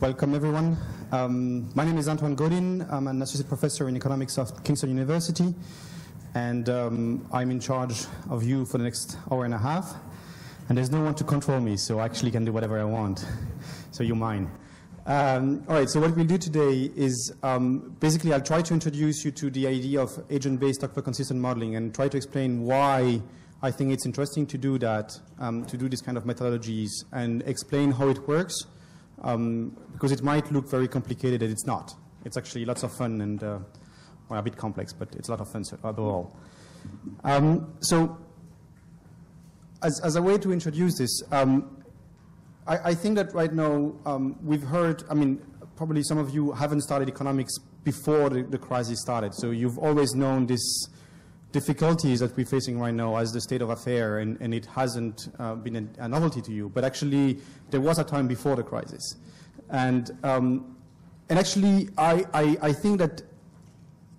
welcome everyone. Um, my name is Antoine Godin. I'm an associate professor in economics of Kingston University, and um, I'm in charge of you for the next hour and a half. And there's no one to control me, so I actually can do whatever I want. so you're mine. Um, all right, so what we'll do today is um, basically I'll try to introduce you to the idea of agent-based Stockflow consistent modeling and try to explain why I think it's interesting to do that, um, to do this kind of methodologies and explain how it works, um, because it might look very complicated and it's not. It's actually lots of fun and uh, well, a bit complex, but it's a lot of fun overall. Um, so as, as, a way to introduce this, um, I, I, think that right now um, we've heard, I mean, probably some of you haven't studied economics before the, the crisis started, so you've always known this difficulties that we're facing right now as the state of affair, and, and it hasn't uh, been a, a, novelty to you. But actually, there was a time before the crisis. And, um, and actually, I, I, I, think that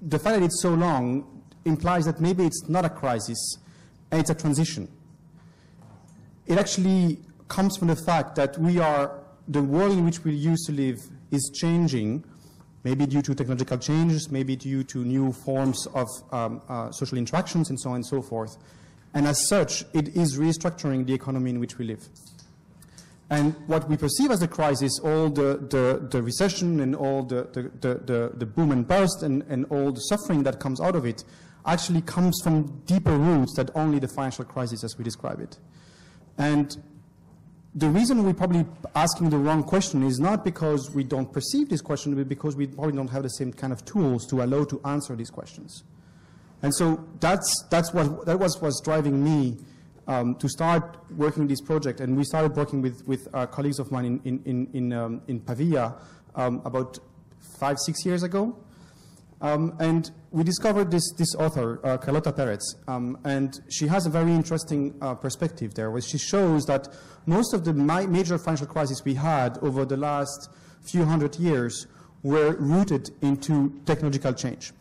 the fact that it's so long implies that maybe it's not a crisis, and it's a transition. It actually comes from the fact that we are, the world in which we used to live is changing, maybe due to technological changes, maybe due to new forms of um, uh, social interactions and so on and so forth. And as such, it is restructuring the economy in which we live. And what we perceive as a crisis, all the, the, the recession and all the, the, the, boom and bust and, and all the suffering that comes out of it, actually comes from deeper roots than only the financial crisis as we describe it. And the reason we're probably asking the wrong question is not because we don't perceive this question, but because we probably don't have the same kind of tools to allow to answer these questions. And so that's, that's what, that was what's driving me um, to start working this project. And we started working with, with uh, colleagues of mine in, in, in, um, in Pavia um, about five, six years ago. Um, and we discovered this, this author, uh, Carlota Perez, um, and she has a very interesting uh, perspective there, where she shows that most of the major financial crises we had over the last few hundred years were rooted into technological change.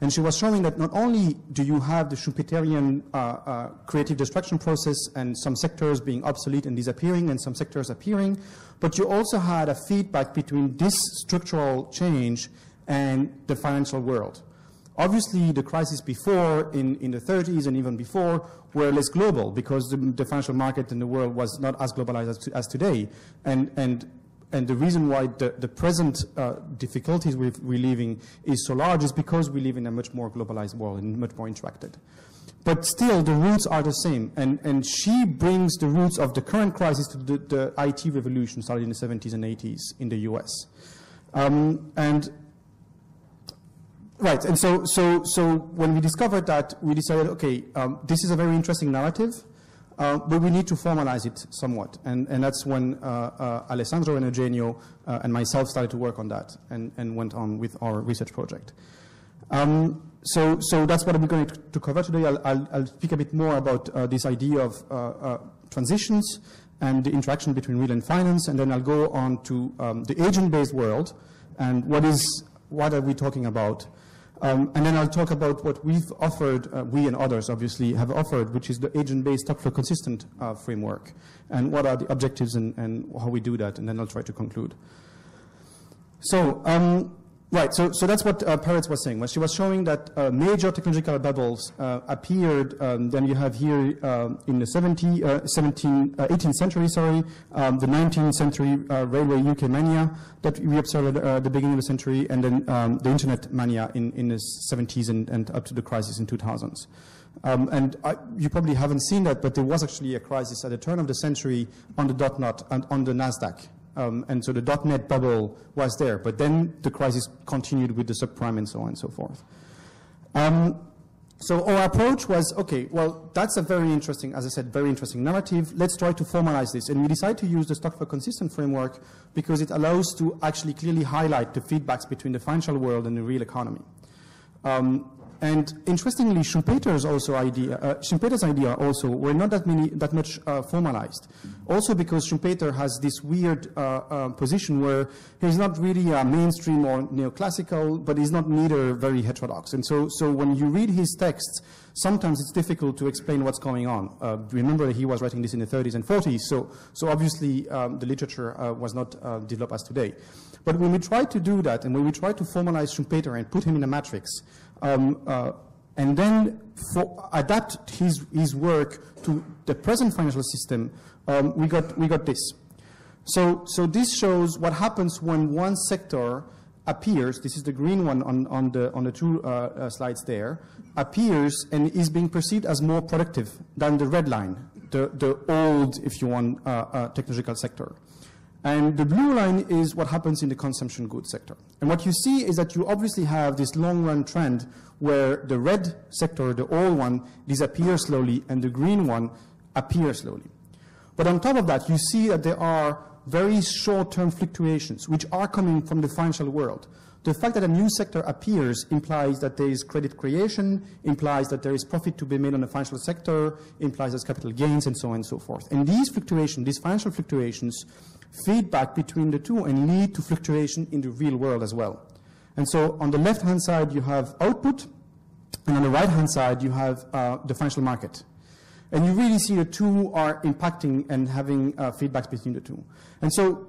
And she was showing that not only do you have the Schumpeterian uh, uh, creative destruction process and some sectors being obsolete and disappearing and some sectors appearing, but you also had a feedback between this structural change and the financial world. Obviously, the crisis before, in, in the 30s and even before, were less global because the, the financial market in the world was not as globalized as, as today. And, and, and the reason why the, the present uh, difficulties we're, we're living is so large is because we live in a much more globalized world and much more interacted. But still, the roots are the same. And, and she brings the roots of the current crisis to the, the IT revolution started in the 70s and 80s in the US. Um, and Right, and so, so, so when we discovered that, we decided, okay, um, this is a very interesting narrative, uh, but we need to formalize it somewhat. And, and that's when uh, uh, Alessandro and Eugenio uh, and myself started to work on that and, and went on with our research project. Um, so, so that's what I'm going to, cover today. I'll, I'll, I'll, speak a bit more about uh, this idea of uh, transitions and the interaction between real and finance, and then I'll go on to um, the agent-based world and what is, what are we talking about um, and then I'll talk about what we've offered, uh, we and others obviously have offered, which is the agent-based Stockflow consistent uh, framework, and what are the objectives and, and, how we do that, and then I'll try to conclude. So, um, Right, so, so that's what uh, Perez was saying. When she was showing that uh, major technological bubbles uh, appeared, um, then you have here uh, in the 70, uh, 17, 18th uh, century, sorry, um, the 19th century railway UK mania that we observed at the beginning of the century, and then um, the internet mania in, in the 70s and, and up to the crisis in 2000s. Um, and I, you probably haven't seen that, but there was actually a crisis at the turn of the century on the dot net and on the NASDAQ. Um, and so the .NET bubble was there. But then the crisis continued with the subprime and so on and so forth. Um, so our approach was, okay, well, that's a very interesting, as I said, very interesting narrative. Let's try to formalize this. And we decided to use the Stockflow consistent framework because it allows to actually clearly highlight the feedbacks between the financial world and the real economy. Um, And interestingly, Schumpeter's also idea, uh, Schumpeter's idea also were not that many, that much uh, formalized. Also because Schumpeter has this weird uh, uh position where he's not really mainstream or neoclassical, but he's not neither very heterodox. And so, so when you read his texts, sometimes it's difficult to explain what's going on. Uh, remember he was writing this in the 30s and 40s, so, so obviously um, the literature uh, was not developed as today. But when we try to do that, and when we try to formalize Schumpeter and put him in a matrix, um, uh, and then adapt his, his work to the present financial system, um, we, got, we got this. So, so this shows what happens when one sector appears, this is the green one on, on, the, on the two uh, uh, slides there, appears and is being perceived as more productive than the red line, the, the old, if you want, uh, uh technological sector. And the blue line is what happens in the consumption goods sector. And what you see is that you obviously have this long-run trend where the red sector, the old one, disappears slowly and the green one appears slowly. But on top of that, you see that there are very short-term fluctuations which are coming from the financial world. The fact that a new sector appears implies that there is credit creation, implies that there is profit to be made on the financial sector, implies there's capital gains, and so on and so forth. And these fluctuations, these financial fluctuations, feedback between the two and lead to fluctuation in the real world as well. And so on the left-hand side, you have output, and on the right-hand side, you have uh, the financial market. And you really see the two are impacting and having uh, feedbacks between the two. And so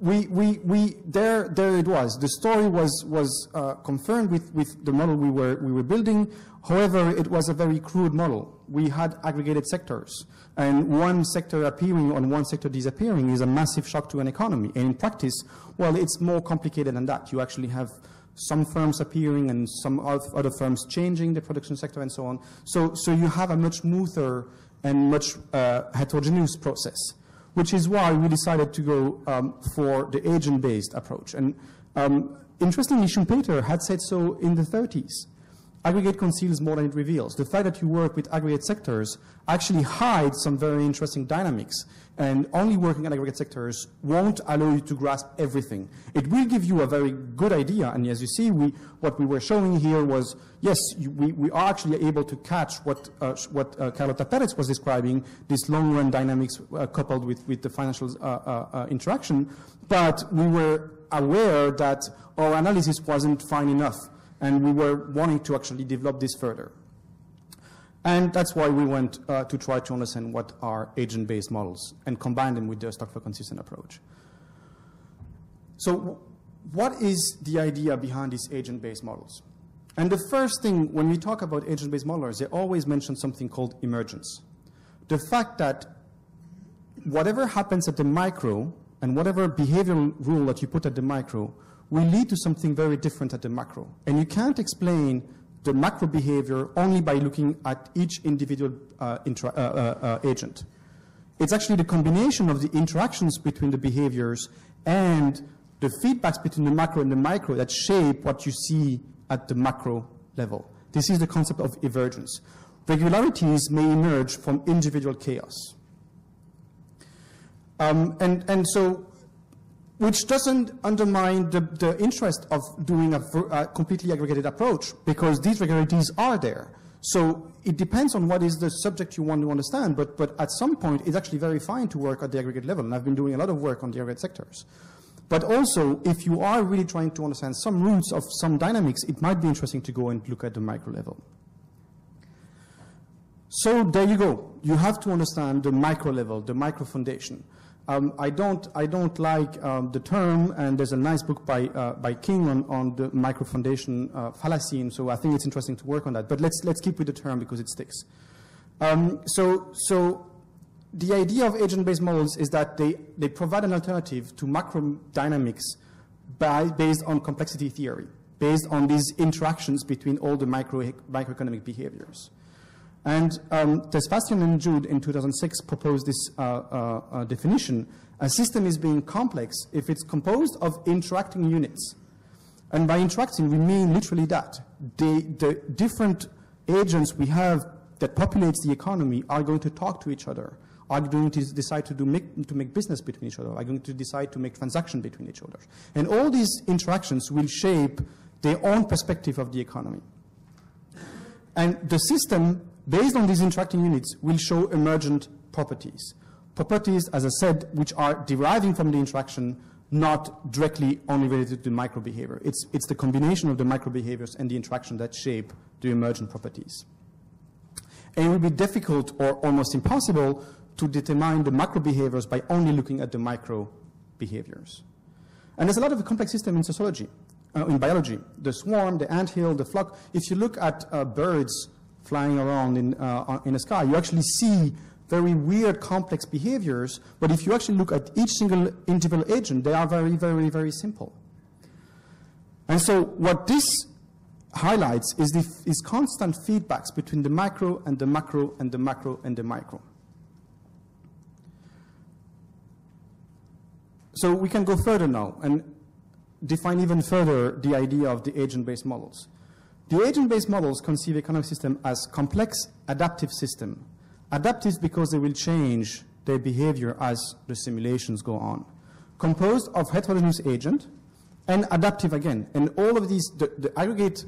we, we, we, there, there it was. The story was, was uh, confirmed with, with the model we were, we were building. However, it was a very crude model. We had aggregated sectors. And one sector appearing and one sector disappearing is a massive shock to an economy. And in practice, well, it's more complicated than that. You actually have some firms appearing and some other firms changing the production sector and so on. So, so you have a much smoother and much uh, heterogeneous process, which is why we decided to go um, for the agent-based approach. And um, interestingly, Schumpeter had said so in the 30s aggregate conceals more than it reveals. The fact that you work with aggregate sectors actually hides some very interesting dynamics. And only working at aggregate sectors won't allow you to grasp everything. It will give you a very good idea. And as you see, we, what we were showing here was, yes, you, we, we are actually able to catch what, uh, what uh, Carlota Perez was describing, this long-run dynamics uh, coupled with, with the financial uh, uh, uh, interaction. But we were aware that our analysis wasn't fine enough and we were wanting to actually develop this further. And that's why we went uh, to try to understand what are agent-based models and combine them with the stock flow consistent approach. So what is the idea behind these agent-based models? And the first thing, when we talk about agent-based modelers, they always mention something called emergence. The fact that whatever happens at the micro and whatever behavioral rule that you put at the micro will lead to something very different at the macro. And you can't explain the macro behavior only by looking at each individual uh, uh, uh, uh, agent. It's actually the combination of the interactions between the behaviors and the feedbacks between the macro and the micro that shape what you see at the macro level. This is the concept of emergence. Regularities may emerge from individual chaos. Um, and, and so which doesn't undermine the, the interest of doing a, a, completely aggregated approach because these regularities are there. So it depends on what is the subject you want to understand, but, but at some point it's actually very fine to work at the aggregate level, and I've been doing a lot of work on the aggregate sectors. But also, if you are really trying to understand some roots of some dynamics, it might be interesting to go and look at the micro level. So there you go. You have to understand the micro level, the micro foundation. Um, I don't I don't like um, the term, and there's a nice book by uh, by King on, on the microfoundation uh, fallacy, and so I think it's interesting to work on that. But let's let's keep with the term because it sticks. Um, so so the idea of agent-based models is that they they provide an alternative to macro dynamics by, based on complexity theory, based on these interactions between all the micro microeconomic behaviors. And um, and Judd in 2006 proposed this uh, uh, uh, definition. A system is being complex if it's composed of interacting units. And by interacting, we mean literally that. The, the different agents we have that populates the economy are going to talk to each other, are going to decide to, do make, to make business between each other, are going to decide to make transaction between each other. And all these interactions will shape their own perspective of the economy. And the system, based on these interacting units, will show emergent properties. Properties, as I said, which are deriving from the interaction, not directly only related to the micro behavior. It's, it's the combination of the micro behaviors and the interaction that shape the emergent properties. And it will be difficult or almost impossible to determine the macro behaviors by only looking at the micro behaviors. And there's a lot of complex system in sociology, uh, in biology. The swarm, the anthill, the flock. If you look at uh, birds flying around in, uh, in the sky, you actually see very weird, complex behaviors. But if you actually look at each single individual agent, they are very, very, very simple. And so what this highlights is, the, is constant feedbacks between the micro and the macro and the macro and the micro. So we can go further now and define even further the idea of the agent-based models. The agent-based models conceive economic system as complex adaptive system. Adaptive because they will change their behavior as the simulations go on. Composed of heterogeneous agent and adaptive again. And all of these, the, the aggregate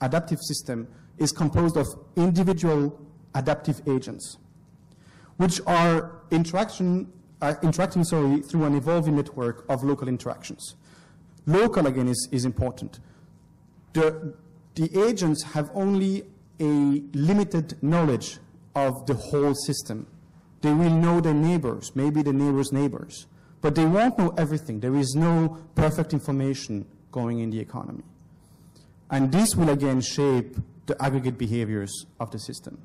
adaptive system is composed of individual adaptive agents, which are interaction uh, interacting sorry, through an evolving network of local interactions. Local, again, is, is important. The, the agents have only a limited knowledge of the whole system. They will know their neighbors, maybe the neighbor's neighbors, but they won't know everything. There is no perfect information going in the economy. And this will again shape the aggregate behaviors of the system.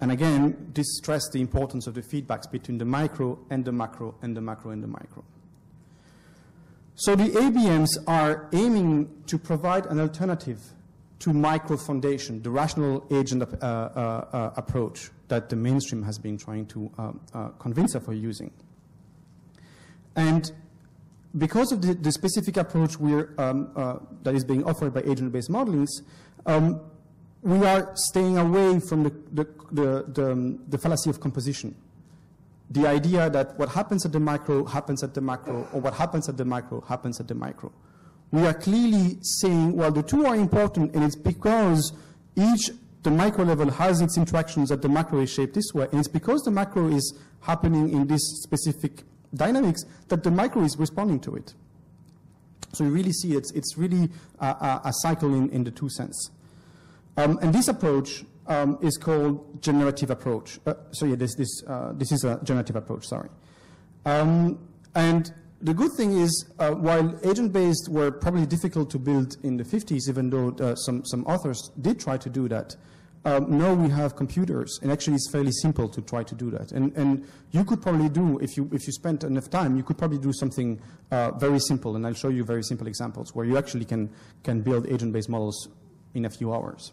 And again, this stressed the importance of the feedbacks between the micro and the macro and the macro and the micro. So the ABMs are aiming to provide an alternative to micro foundation, the rational agent uh, uh, uh, approach that the mainstream has been trying to um, uh, convince us for using. And because of the, the specific approach um, uh, that is being offered by agent-based modelings, um, we are staying away from the, the, the, um, the fallacy of composition. The idea that what happens at the micro happens at the macro, or what happens at the micro happens at the micro. We are clearly saying, well, the two are important, and it's because each, the micro level has its interactions that the macro is shaped this way, and it's because the macro is happening in this specific dynamics that the micro is responding to it. So you really see it's, it's really a, a, a cycle in, in the two sense. Um, and this approach um, is called generative approach. Uh, so yeah, this, this, uh, this is a generative approach, sorry. Um, and the good thing is, uh, while agent-based were probably difficult to build in the 50s, even though uh, some, some authors did try to do that, um, now we have computers, and actually it's fairly simple to try to do that. And, and you could probably do, if you, if you spent enough time, you could probably do something uh, very simple, and I'll show you very simple examples where you actually can, can build agent-based models in a few hours.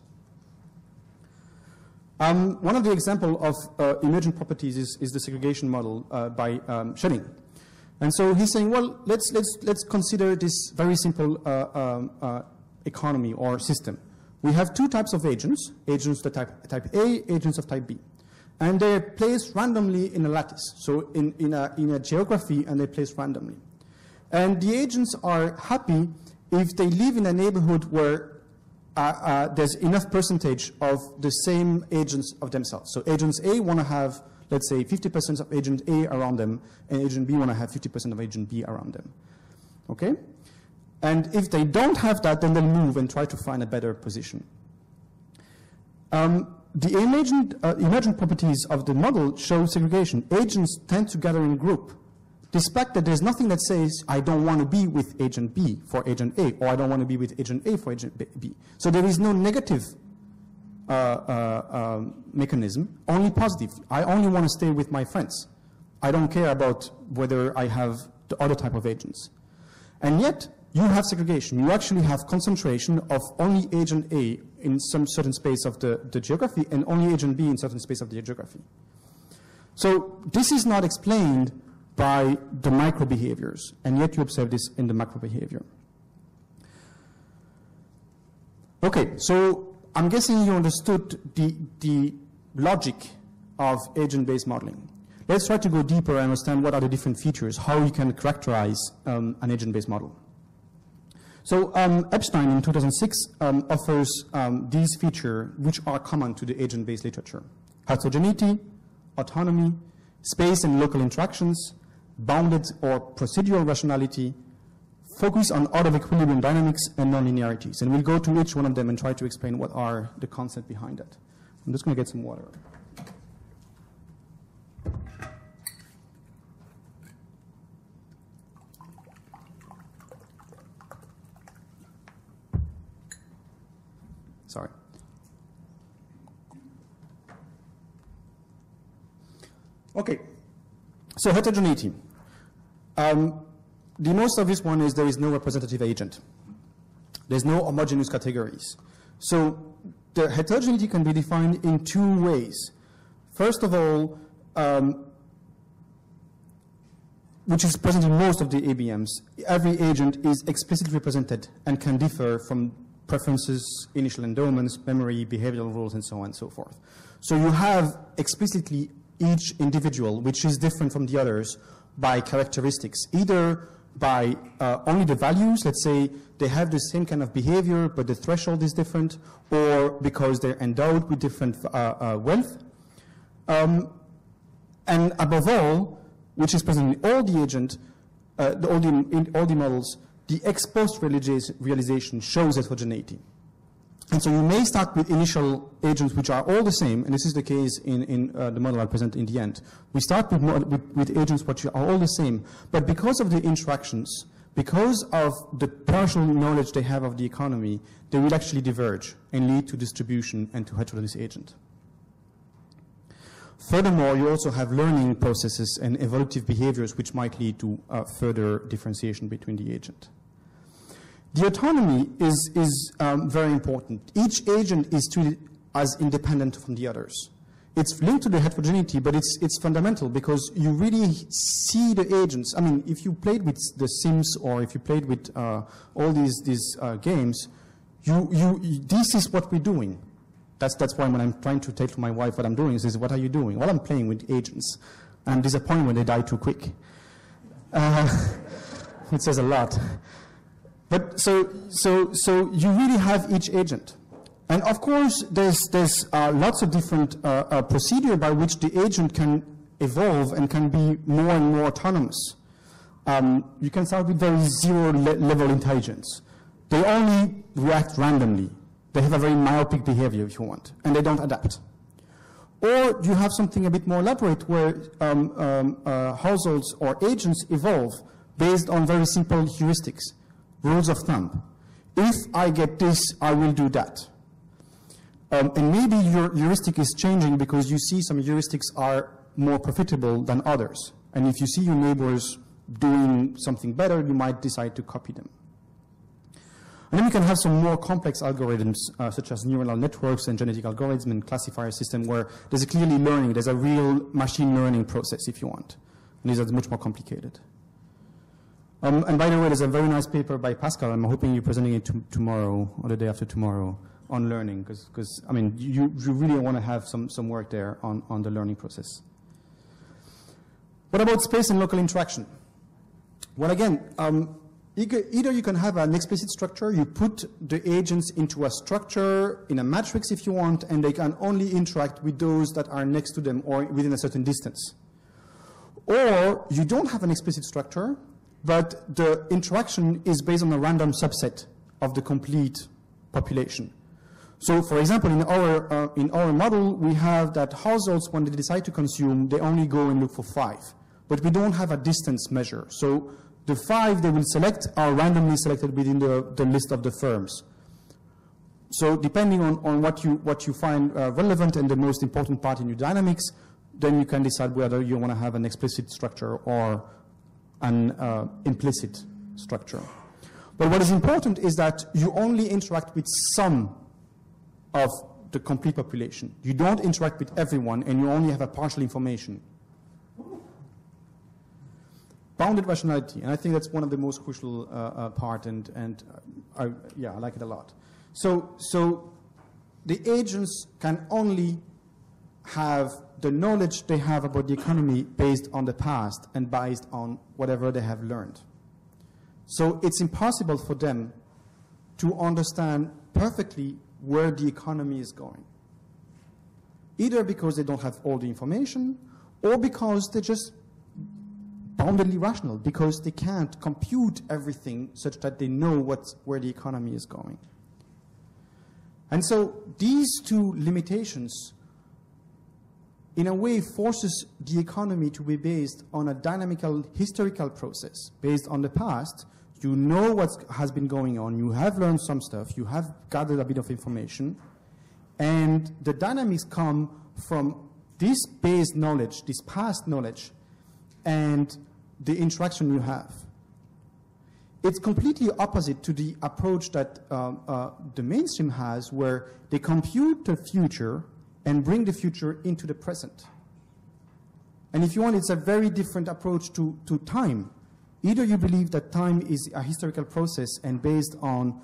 Um, one of the examples of uh, emergent properties is, is, the segregation model uh, by um, Schelling. And so he's saying, well, let's, let's, let's consider this very simple uh, um, uh, economy or system. We have two types of agents, agents of type, type A, agents of type B. And they're placed randomly in a lattice, so in, in, a, in a geography, and they're placed randomly. And the agents are happy if they live in a neighborhood where uh, there's enough percentage of the same agents of themselves. So agents A want to have, let's say, 50% of agent A around them, and agent B want to have 50% of agent B around them. Okay? And if they don't have that, then they'll move and try to find a better position. Um, the emergent, uh, emergent properties of the model show segregation. Agents tend to gather in group despite that there's nothing that says I don't want to be with agent B for agent A, or I don't want to be with agent A for agent B. So there is no negative uh, uh, um, mechanism, only positive. I only want to stay with my friends. I don't care about whether I have the other type of agents. And yet, you have segregation. You actually have concentration of only agent A in some certain space of the, the geography and only agent B in certain space of the geography. So this is not explained by the micro behaviors, and yet you observe this in the macro behavior. Okay, so I'm guessing you understood the, the logic of agent-based modeling. Let's try to go deeper and understand what are the different features, how you can characterize um, an agent-based model. So um, Epstein in 2006 um, offers um, these features which are common to the agent-based literature. Heterogeneity, autonomy, space and local interactions, bounded or procedural rationality, focus on out of equilibrium dynamics and nonlinearities. And we'll go to each one of them and try to explain what are the concepts behind that. I'm just going to get some water. Sorry. Okay, so heterogeneity. Um, the most obvious one is there is no representative agent. There's no homogeneous categories. So the heterogeneity can be defined in two ways. First of all, um, which is present in most of the ABMs, every agent is explicitly represented and can differ from preferences, initial endowments, memory, behavioral rules, and so on and so forth. So you have explicitly each individual, which is different from the others by characteristics, either by uh, only the values, let's say they have the same kind of behavior, but the threshold is different, or because they're endowed with different uh, uh, wealth. Um, and above all, which is present in all the agent, uh, the, all, the, in all the models, the ex post realization shows heterogeneity. And so you may start with initial agents which are all the same, and this is the case in, in uh, the model I'll present in the end. We start with, with, with, agents which are all the same, but because of the interactions, because of the partial knowledge they have of the economy, they will actually diverge and lead to distribution and to heterogeneous agent. Furthermore, you also have learning processes and evolutive behaviors which might lead to uh, further differentiation between the agent. The autonomy is, is um, very important. Each agent is treated as independent from the others. It's linked to the heterogeneity, but it's, it's fundamental because you really see the agents. I mean, if you played with The Sims or if you played with uh, all these, these uh, games, you, you, this is what we're doing. That's, that's why when I'm trying to tell my wife what I'm doing, she says, what are you doing? Well, I'm playing with agents. I'm disappointed when they die too quick. Uh, it says a lot. But so, so, so you really have each agent. And of course, there's, there's uh, lots of different uh, uh, procedure by which the agent can evolve and can be more and more autonomous. Um, you can start with very zero le level intelligence. They only react randomly. They have a very myopic behavior, if you want, and they don't adapt. Or you have something a bit more elaborate where um, um, uh, households or agents evolve based on very simple heuristics rules of thumb. If I get this, I will do that. Um, and maybe your heuristic is changing because you see some heuristics are more profitable than others. And if you see your neighbors doing something better, you might decide to copy them. And then you can have some more complex algorithms, uh, such as neural networks and genetic algorithms and classifier system, where there's a clearly learning, there's a real machine learning process, if you want. And these are much more complicated. Um, and by the way, there's a very nice paper by Pascal. I'm hoping you're presenting it tomorrow or the day after tomorrow on learning, because because I mean, you, you really want to have some, some work there on, on the learning process. What about space and local interaction? Well, again, um, either you can have an explicit structure, you put the agents into a structure in a matrix if you want, and they can only interact with those that are next to them or within a certain distance. Or you don't have an explicit structure, but the interaction is based on a random subset of the complete population. So, for example, in our, uh, in our model, we have that households, when they decide to consume, they only go and look for five. But we don't have a distance measure. So the five they will select are randomly selected within the, the list of the firms. So depending on, on what, you, what you find uh, relevant and the most important part in your dynamics, then you can decide whether you want to have an explicit structure or an uh, implicit structure. But what is important is that you only interact with some of the complete population. You don't interact with everyone, and you only have a partial information. Bounded rationality, and I think that's one of the most crucial uh, uh, part, and, and I, yeah, I like it a lot. So, so the agents can only have the knowledge they have about the economy based on the past and based on whatever they have learned. So it's impossible for them to understand perfectly where the economy is going. Either because they don't have all the information, or because they're just boundedly rational, because they can't compute everything such that they know what's, where the economy is going. And so these two limitations in a way forces the economy to be based on a dynamical historical process based on the past. You know what has been going on, you have learned some stuff, you have gathered a bit of information, and the dynamics come from this base knowledge, this past knowledge, and the interaction you have. It's completely opposite to the approach that uh, uh, the mainstream has, where they compute the future and bring the future into the present. And if you want, it's a very different approach to, to time. Either you believe that time is a historical process and based on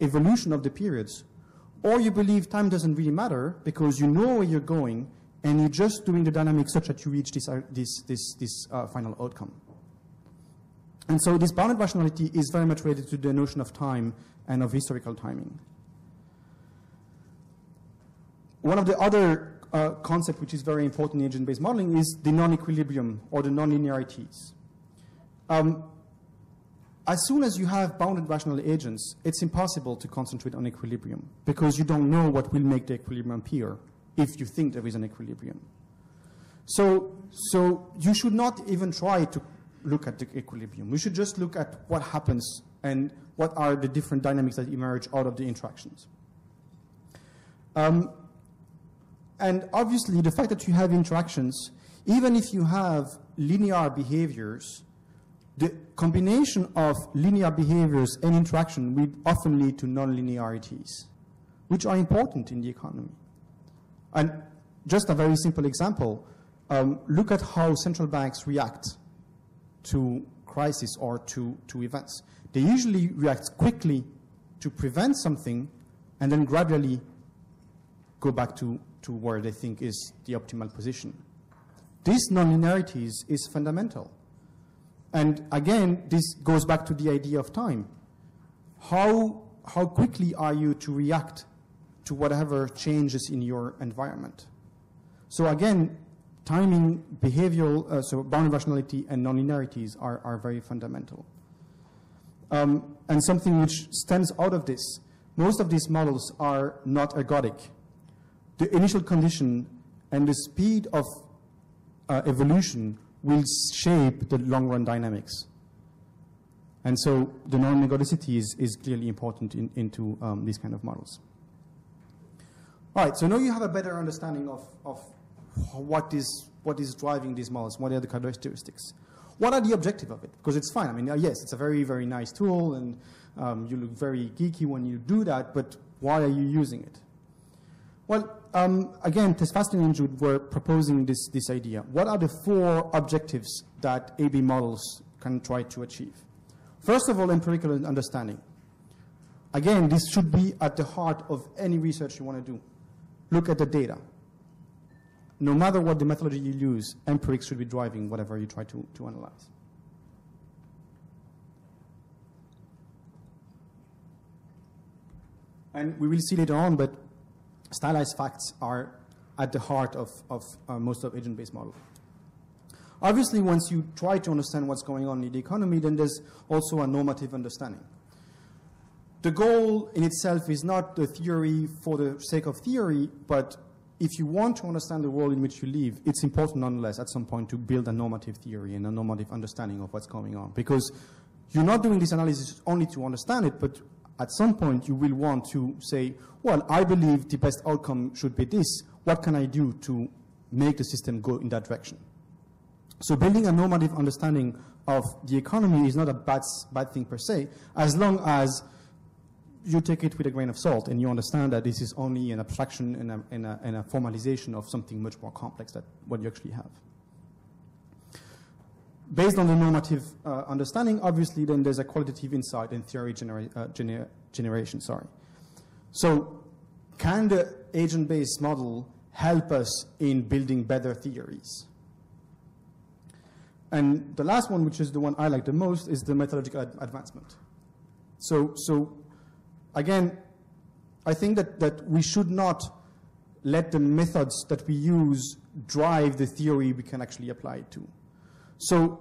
evolution of the periods, or you believe time doesn't really matter because you know where you're going and you're just doing the dynamics such that you reach this, uh, this, this, this uh, final outcome. And so this bounded rationality is very much related to the notion of time and of historical timing. One of the other uh, which is very important in agent-based modeling is the non-equilibrium or the non-linearities. Um, as soon as you have bounded rational agents, it's impossible to concentrate on equilibrium because you don't know what will make the equilibrium appear if you think there is an equilibrium. So, so you should not even try to look at the equilibrium. We should just look at what happens and what are the different dynamics that emerge out of the interactions. Um, and obviously, the fact that you have interactions, even if you have linear behaviors, the combination of linear behaviors and interaction will often lead to nonlinearities, which are important in the economy. And just a very simple example, um, look at how central banks react to crisis or to, to events. They usually react quickly to prevent something and then gradually go back to to where they think is the optimal position. This nonlinearity is fundamental. And again, this goes back to the idea of time. How, how quickly are you to react to whatever changes in your environment? So again, timing, behavioral, uh, so bounded rationality and nonlinearities are, are very fundamental. Um, and something which stems out of this, most of these models are not ergodic the initial condition and the speed of uh, evolution will shape the long-run dynamics. And so the non-ergodicity is, is clearly important in, into um, these kind of models. All right, so now you have a better understanding of, of what, is, what is driving these models, what are the characteristics. What are the objective of it? Because it's fine. I mean, uh, yes, it's a very, very nice tool, and um, you look very geeky when you do that, but why are you using it? Well, um, again, Tesfatsion and Judd were proposing this, this idea. What are the four objectives that AB models can try to achieve? First of all, empirical understanding. Again, this should be at the heart of any research you want to do. Look at the data. No matter what the methodology you use, empirics should be driving whatever you try to, to analyze. And we will see later on, but stylized facts are at the heart of, of uh, most of agent-based models. Obviously, once you try to understand what's going on in the economy, then there's also a normative understanding. The goal in itself is not the theory for the sake of theory, but if you want to understand the world in which you live, it's important nonetheless at some point to build a normative theory and a normative understanding of what's going on. Because you're not doing this analysis only to understand it, but at some point you will want to say, well, I believe the best outcome should be this. What can I do to make the system go in that direction? So building a normative understanding of the economy is not a bad, bad thing per se, as long as you take it with a grain of salt and you understand that this is only an abstraction and a, and a, and a formalization of something much more complex than what you actually have based on the normative uh, understanding, obviously, then there's a qualitative insight and theory uh, gener generation. Sorry. So, can the agent-based model help us in building better theories? And the last one, which is the one I like the most, is the methodological ad advancement. So, so again, I think that, that we should not let the methods that we use drive the theory we can actually apply it to. So,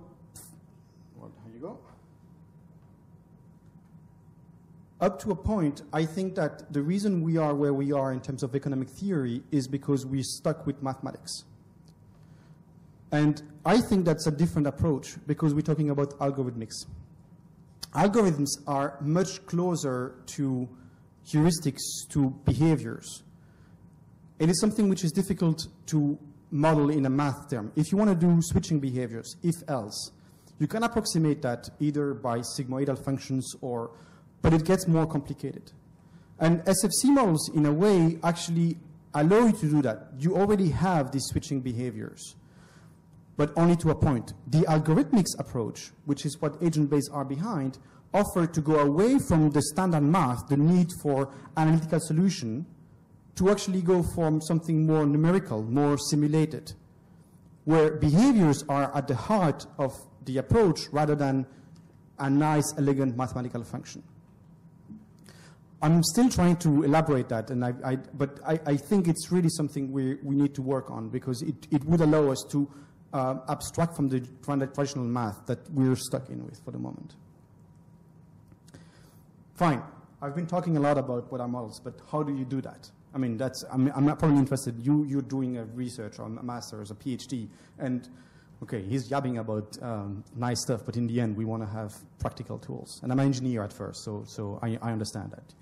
here you go. Up to a point, I think that the reason we are where we are in terms of economic theory is because we're stuck with mathematics. And I think that's a different approach because we're talking about algorithmics. Algorithms are much closer to heuristics, to behaviors. It is something which is difficult to model in a math term. If you want to do switching behaviors, if else, you can approximate that either by sigmoidal functions or, but it gets more complicated. And SFC models, in a way, actually allow you to do that. You already have these switching behaviors but only to a point. The algorithmics approach, which is what agent-based are behind, offer to go away from the standard math, the need for analytical solution, to actually go from something more numerical, more simulated, where behaviors are at the heart of the approach rather than a nice, elegant mathematical function. I'm still trying to elaborate that, and I, I, but I, I, think it's really something we, we need to work on because it, it would allow us to uh, abstract from the traditional math that we're stuck in with for the moment. Fine. I've been talking a lot about what are models, but how do you do that? I mean, that's, I'm, I'm not probably interested. You, you're doing a research or a master's, a PhD, and okay, he's yabbing about um, nice stuff, but in the end, we want to have practical tools. And I'm an engineer at first, so, so I, I understand that.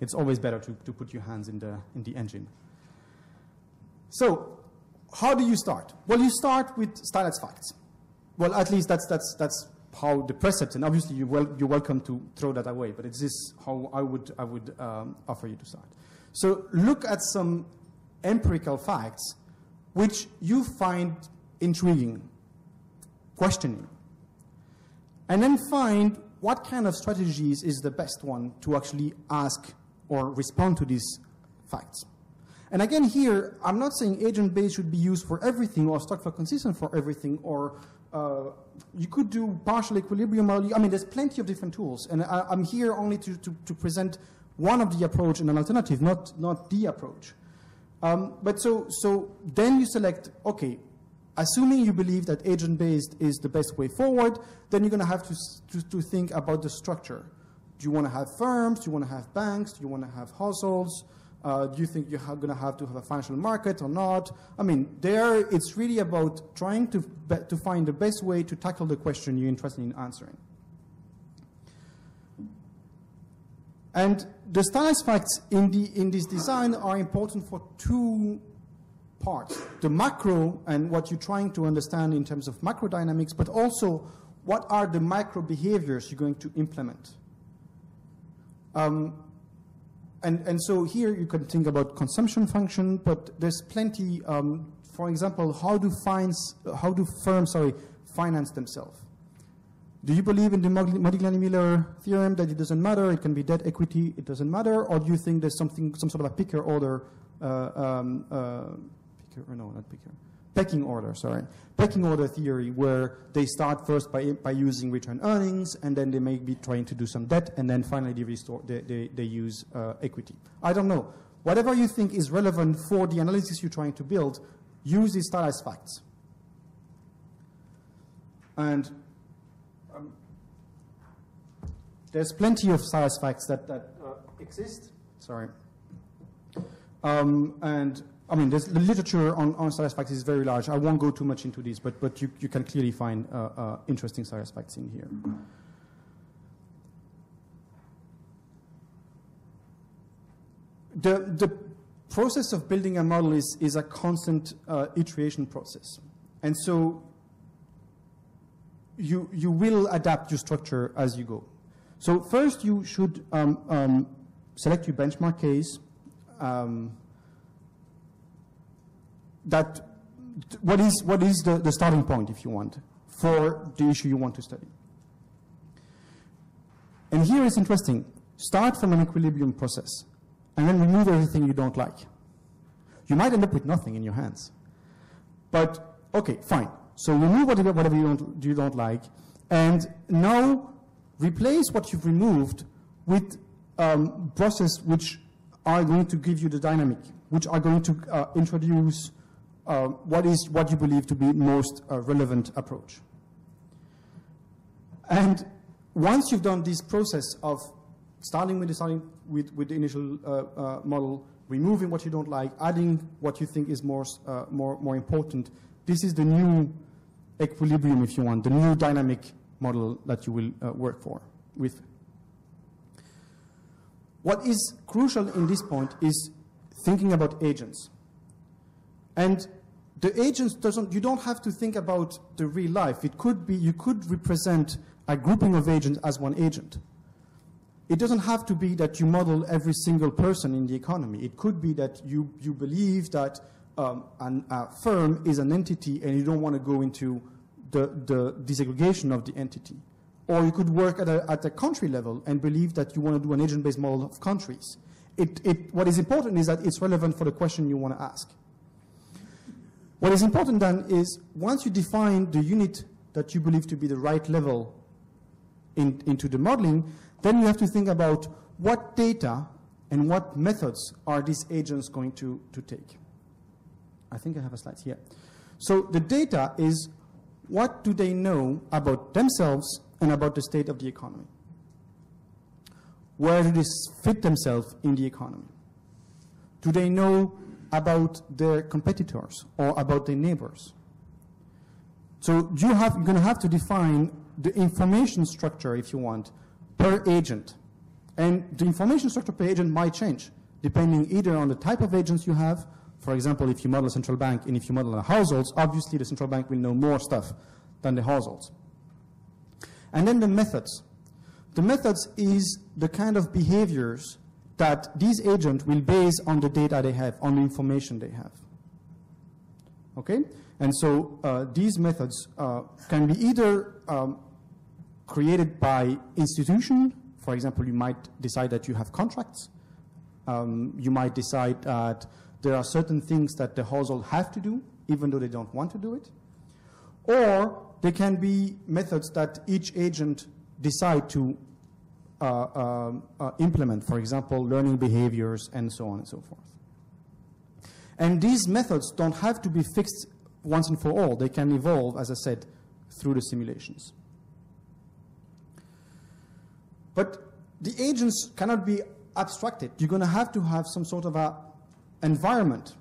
It's always better to, to put your hands in the, in the engine. So how do you start? Well, you start with stylized facts. Well, at least that's, that's, that's how the precepts, and obviously you wel you're welcome to throw that away, but it's this how I would, I would um, offer you to start. So look at some empirical facts which you find intriguing, questioning, and then find what kind of strategies is the best one to actually ask or respond to these facts. And again here, I'm not saying agent-based should be used for everything or Stockflow consistent for everything or uh, you could do partial equilibrium. I mean, there's plenty of different tools. And I, am here only to, to, to, present one of the approach and an alternative, not, not the approach. Um, but so, so then you select, okay, assuming you believe that agent-based is the best way forward, then you're going to have to, to, to think about the structure. Do you want to have firms? Do you want to have banks? Do you want to have households? Uh, do you think you're going to have to have a financial market or not? I mean, there it's really about trying to, to find the best way to tackle the question you're interested in answering. And the stylized facts in, the, in this design are important for two parts. The macro and what you're trying to understand in terms of macro dynamics, but also what are the micro behaviors you're going to implement. Um, and, and so here you can think about consumption function, but there's plenty, um, for example, how do, fines, how do firms sorry, finance themselves? Do you believe in the Modigliani-Miller theorem that it doesn't matter, it can be debt equity, it doesn't matter, or do you think there's something, some sort of a picker order, uh, um, uh, picker, or no, not picker, pecking order, sorry, pecking order theory where they start first by, by using return earnings and then they may be trying to do some debt and then finally they, restore, they, they, they use uh, equity. I don't know. Whatever you think is relevant for the analysis you're trying to build, use these stylized facts. And um, there's plenty of stylized facts that, that uh, exist. Sorry. Um, and I mean, the literature on, on stylized facts is very large. I won't go too much into this, but, but you, you can clearly find uh, uh, interesting stylized facts in here. The, the process of building a model is, is a constant uh, iteration process. And so you, you will adapt your structure as you go. So first you should um, um, select your benchmark case, um, that what is, what is the, the starting point, if you want, for the issue you want to study. And here it's interesting. Start from an equilibrium process and then remove everything you don't like. You might end up with nothing in your hands. But, okay, fine. So remove whatever, whatever you, don't, you don't like and now replace what you've removed with um, process which are going to give you the dynamic, which are going to uh, introduce uh, what is what you believe to be most uh, relevant approach. And once you've done this process of starting with the, starting with, with the initial uh, uh, model, removing what you don't like, adding what you think is more, uh, more, more important, this is the new equilibrium, if you want, the new dynamic model that you will uh, work for with. What is crucial in this point is thinking about agents. And the agents doesn't, you don't have to think about the real life. It could be, you could represent a grouping of agents as one agent. It doesn't have to be that you model every single person in the economy. It could be that you, you believe that um, an, a firm is an entity and you don't want to go into the, the disaggregation of the entity. Or you could work at a, at a country level and believe that you want to do an agent-based model of countries. It, it, what is important is that it's relevant for the question you want to ask. What is important then is once you define the unit that you believe to be the right level in, into the modeling, then you have to think about what data and what methods are these agents going to, to take. I think I have a slide here. So the data is what do they know about themselves and about the state of the economy? Where do they fit themselves in the economy? Do they know about their competitors or about their neighbors? So you have, you're going to have to define the information structure, if you want, per agent. And the information structure per agent might change, depending either on the type of agents you have. For example, if you model a central bank and if you model a households, obviously the central bank will know more stuff than the households. And then the methods. The methods is the kind of behaviors that these agents will base on the data they have, on the information they have. Okay? And so uh, these methods uh, can be either um, created by institution. For example, you might decide that you have contracts. Um, you might decide that there are certain things that the household have to do, even though they don't want to do it. Or there can be methods that each agent decide to uh, uh, uh, implement, for example, learning behaviors and so on and so forth. And these methods don't have to be fixed once and for all. They can evolve, as I said, through the simulations. But the agents cannot be abstracted. You're going to have to have some sort of a environment.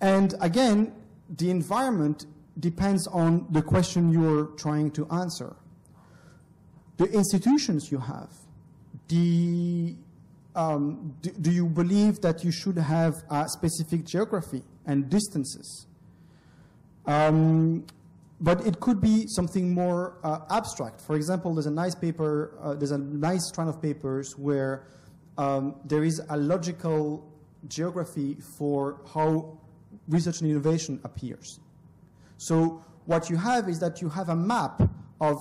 And again, the environment depends on the question you're trying to answer. The institutions you have, the, um, do, do, you believe that you should have a specific geography and distances? Um, but it could be something more uh, abstract. For example, there's a nice paper, uh, there's a nice strand of papers where um, there is a logical geography for how research and innovation appears. So what you have is that you have a map of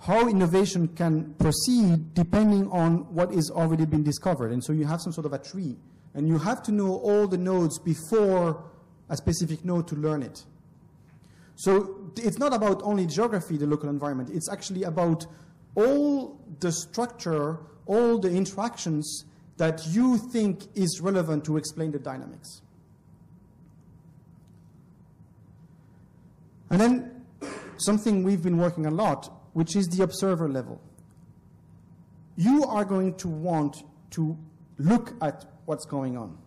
how innovation can proceed depending on what is already been discovered. And so you have some sort of a tree. And you have to know all the nodes before a specific node to learn it. So it's not about only geography, the local environment. It's actually about all the structure, all the interactions that you think is relevant to explain the dynamics. And then something we've been working a lot, which is the observer level. You are going to want to look at what's going on.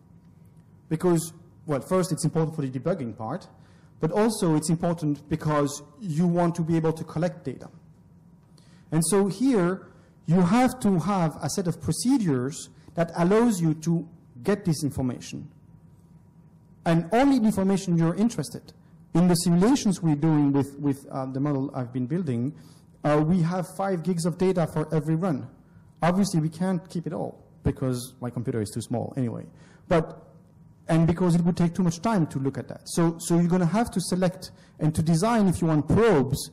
Because, well, first it's important for the debugging part, but also it's important because you want to be able to collect data. And so here, you have to have a set of procedures that allows you to get this information. And only the information you're interested. In the simulations we're doing with, with uh, the model I've been building, uh, we have five gigs of data for every run. Obviously, we can't keep it all because my computer is too small anyway. But and because it would take too much time to look at that. So, so you're going to have to select and to design, if you want, probes,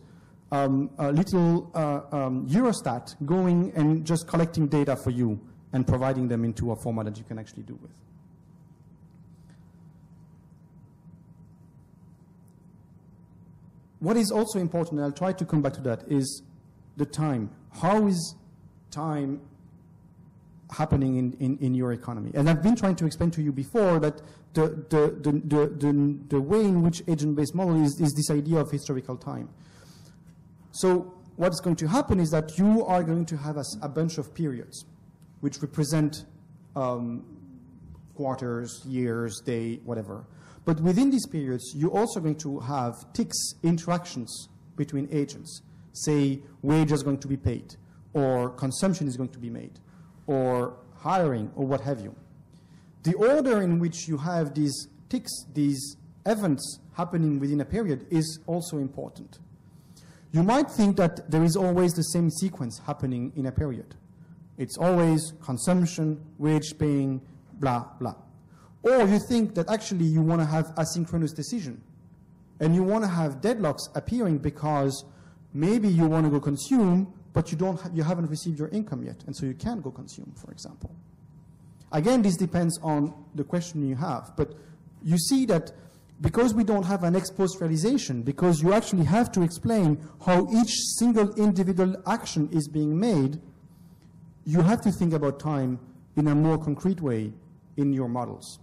um, a little uh, um, Eurostat going and just collecting data for you and providing them into a format that you can actually do with. What is also important, and I'll try to come back to that, is the time. How is time happening in, in, in, your economy. And I've been trying to explain to you before that the, the, the, the, the, the way in which agent-based model is, is this idea of historical time. So what's going to happen is that you are going to have a, a bunch of periods which represent um, quarters, years, day, whatever. But within these periods, you're also going to have ticks, interactions between agents. Say, wage is going to be paid, or consumption is going to be made, or hiring, or what have you. The order in which you have these ticks, these events happening within a period is also important. You might think that there is always the same sequence happening in a period. It's always consumption, wage paying, blah, blah. Or you think that actually you want to have asynchronous decision. And you want to have deadlocks appearing because maybe you want to go consume, but you, don't you haven't received your income yet, and so you can't go consume, for example. Again, this depends on the question you have, but you see that because we don't have an ex post realization, because you actually have to explain how each single individual action is being made, you have to think about time in a more concrete way in your models.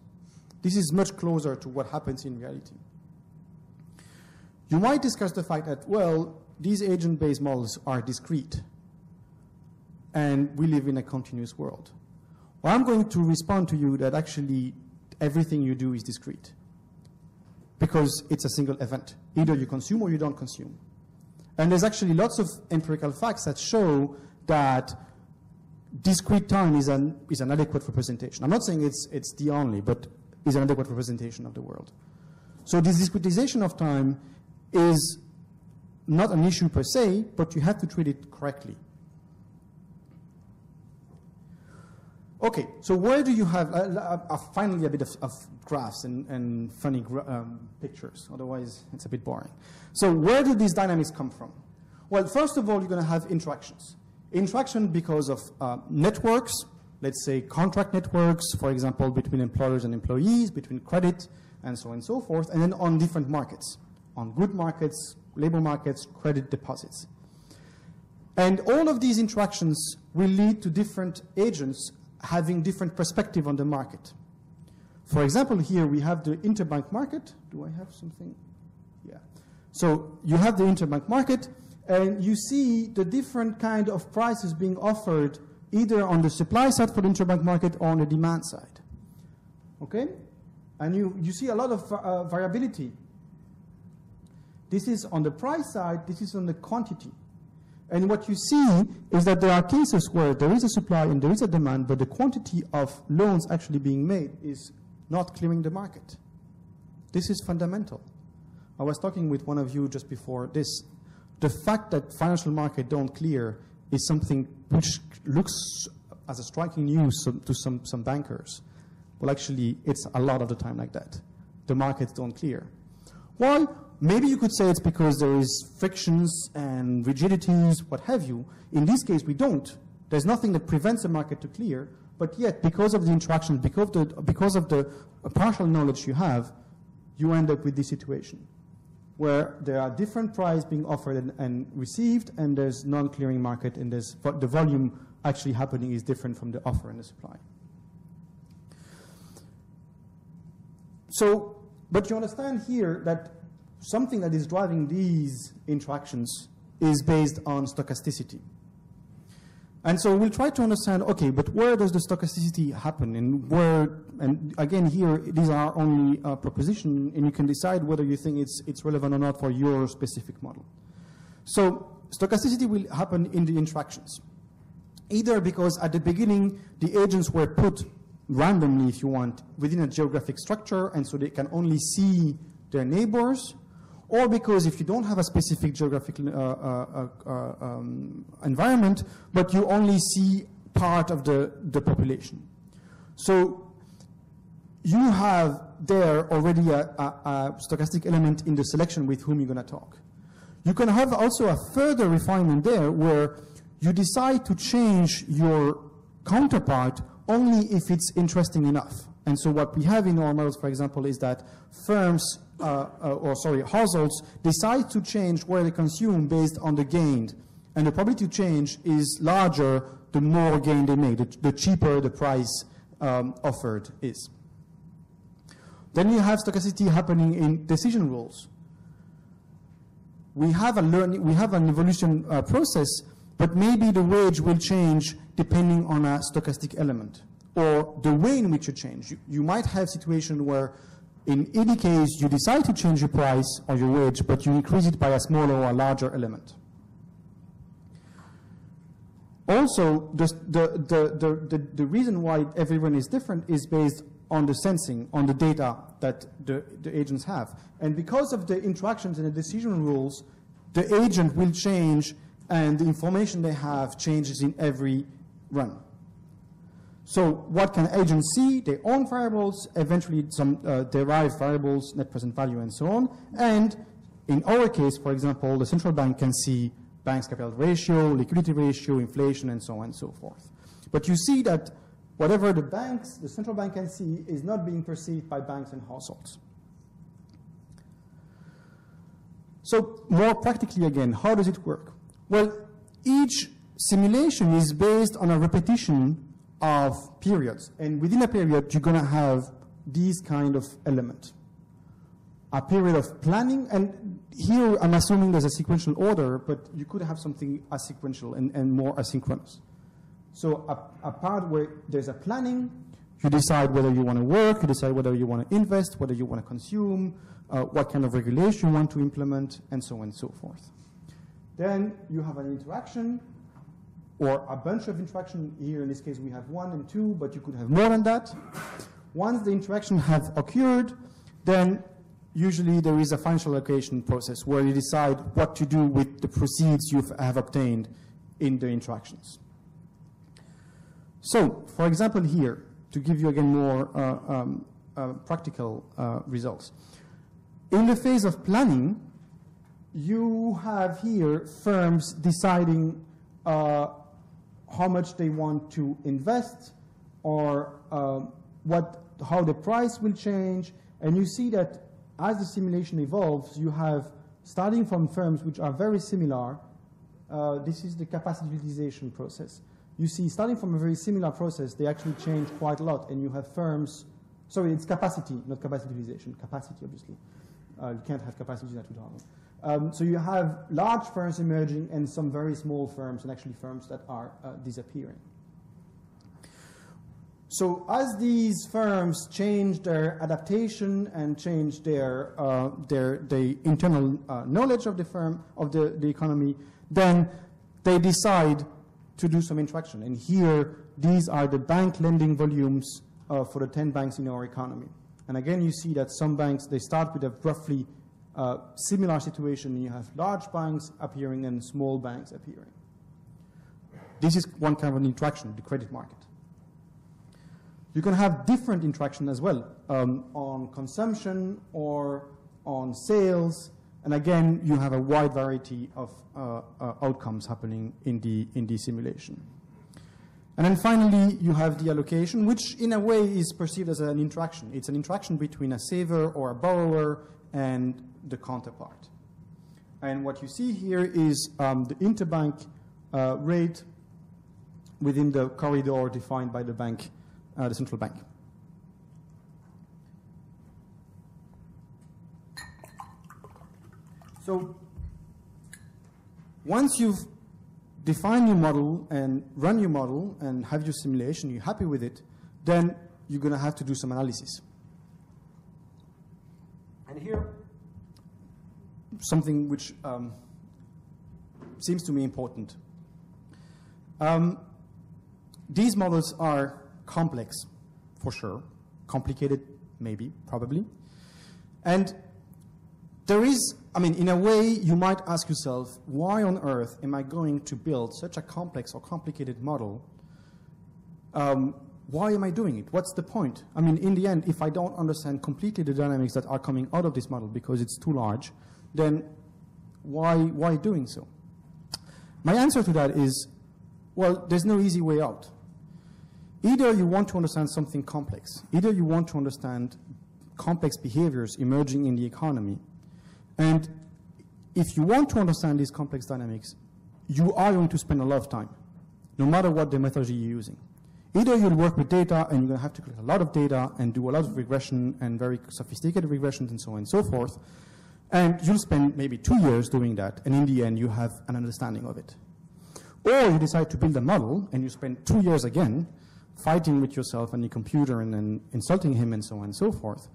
This is much closer to what happens in reality. You might discuss the fact that, well, these agent-based models are discrete, and we live in a continuous world. Well, I'm going to respond to you that actually everything you do is discrete because it's a single event. Either you consume or you don't consume. And there's actually lots of empirical facts that show that discrete time is an, is an adequate representation. I'm not saying it's, it's the only, but is an adequate representation of the world. So this discretization of time is not an issue per se, but you have to treat it correctly. Okay, so where do you have, uh, uh, uh, finally a bit of, of graphs and, and funny um, pictures, otherwise it's a bit boring. So where do these dynamics come from? Well, first of all, you're going to have interactions. Interaction because of uh, networks, let's say contract networks, for example, between employers and employees, between credit, and so on and so forth, and then on different markets, on good markets, labor markets, credit deposits. And all of these interactions will lead to different agents having different perspective on the market. For example, here we have the interbank market. Do I have something? Yeah. So you have the interbank market, and you see the different kind of prices being offered either on the supply side for the interbank market or on the demand side. Okay? And you, you see a lot of uh, variability. This is on the price side, this is on the quantity. And what you see is that there are cases where there is a supply and there is a demand, but the quantity of loans actually being made is not clearing the market. This is fundamental. I was talking with one of you just before this. The fact that financial market don't clear is something which looks as a striking news to some, some bankers. Well, actually, it's a lot of the time like that. The markets don't clear. Why? Maybe you could say it's because there is frictions and rigidities, what have you. In this case, we don't. There's nothing that prevents the market to clear, but yet, because of the interactions, because of the, because of the partial knowledge you have, you end up with this situation where there are different prices being offered and, and received, and there's non-clearing market, and there's the volume actually happening is different from the offer and the supply. So, but you understand here that something that is driving these interactions is based on stochasticity. And so we'll try to understand, okay, but where does the stochasticity happen? And where, and again here, these are only a proposition, and you can decide whether you think it's, it's relevant or not for your specific model. So stochasticity will happen in the interactions. Either because at the beginning, the agents were put randomly, if you want, within a geographic structure, and so they can only see their neighbors, or because if you don't have a specific geographic uh, uh, uh, um, environment, but you only see part of the, the population. So you have there already a, a, a stochastic element in the selection with whom you're going to talk. You can have also a further refinement there where you decide to change your counterpart only if it's interesting enough. And so what we have in our models, for example, is that firms uh, uh, or sorry, households decide to change where they consume based on the gain. And the probability to change is larger the more gain they make, the, the cheaper the price um, offered is. Then you have stochasticity happening in decision rules. We have a learning, we have an evolution uh, process, but maybe the wage will change depending on a stochastic element or the way in which you change. You, you might have situation where in any case you decide to change your price or your wage, but you increase it by a smaller or a larger element. Also, the, the, the, the, reason why everyone is different is based on the sensing, on the data that the, the agents have. And because of the interactions and the decision rules, the agent will change and the information they have changes in every run. So what can agents see? Their own variables, eventually some uh, derived variables, net present value, and so on. And in our case, for example, the central bank can see bank's capital ratio, liquidity ratio, inflation, and so on and so forth. But you see that whatever the banks, the central bank can see is not being perceived by banks and households. So more practically again, how does it work? Well, each simulation is based on a repetition of periods. And within a period, you're going to have these kind of elements. A period of planning, and here I'm assuming there's a sequential order, but you could have something asequential and, and more asynchronous. So a, a part where there's a planning, you decide whether you want to work, you decide whether you want to invest, whether you want to consume, uh, what kind of regulation you want to implement, and so on and so forth. Then you have an interaction, or a bunch of interaction. Here in this case we have one and two, but you could have more than that. Once the interaction have occurred, then usually there is a financial allocation process where you decide what to do with the proceeds you have obtained in the interactions. So, for example here, to give you again more uh, um, uh, practical uh, results. In the phase of planning, you have here firms deciding uh, how much they want to invest or uh, what, how the price will change. And you see that as the simulation evolves, you have, starting from firms which are very similar, uh, this is the capacity utilization process. You see, starting from a very similar process, they actually change quite a lot, and you have firms, sorry, it's capacity, not capacity utilization, capacity, obviously. Uh, you can't have capacity that without um, so you have large firms emerging and some very small firms, and actually firms that are uh, disappearing. So as these firms change their adaptation and change their, uh, their, the internal uh, knowledge of the firm, of the, the economy, then they decide to do some interaction. And here, these are the bank lending volumes uh, for the 10 banks in our economy. And again, you see that some banks, they start with a roughly uh, similar situation, you have large banks appearing and small banks appearing. This is one kind of an interaction, the credit market. You can have different interaction as well um, on consumption or on sales. And again, you have a wide variety of uh, uh, outcomes happening in the, in the simulation. And then finally, you have the allocation, which in a way is perceived as an interaction. It's an interaction between a saver or a borrower and the counterpart. And what you see here is um, the interbank uh, rate within the corridor defined by the bank, uh, the central bank. So once you've defined your model and run your model and have your simulation, you're happy with it, then you're going to have to do some analysis. And here something which um, seems to me important. Um, these models are complex, for sure. Complicated, maybe, probably. And there is, I mean, in a way, you might ask yourself, why on earth am I going to build such a complex or complicated model? Um, why am I doing it? What's the point? I mean, in the end, if I don't understand completely the dynamics that are coming out of this model because it's too large, then why, why doing so? My answer to that is, well, there's no easy way out. Either you want to understand something complex, either you want to understand complex behaviors emerging in the economy, and if you want to understand these complex dynamics, you are going to spend a lot of time no matter what the methodology you're using. Either you'll work with data and you're going to have to collect a lot of data and do a lot of regression and very sophisticated regressions and so on and so forth, and you'll spend maybe two years doing that, and in the end you have an understanding of it. Or you decide to build a model and you spend two years again fighting with yourself and your computer and then insulting him and so on and so forth.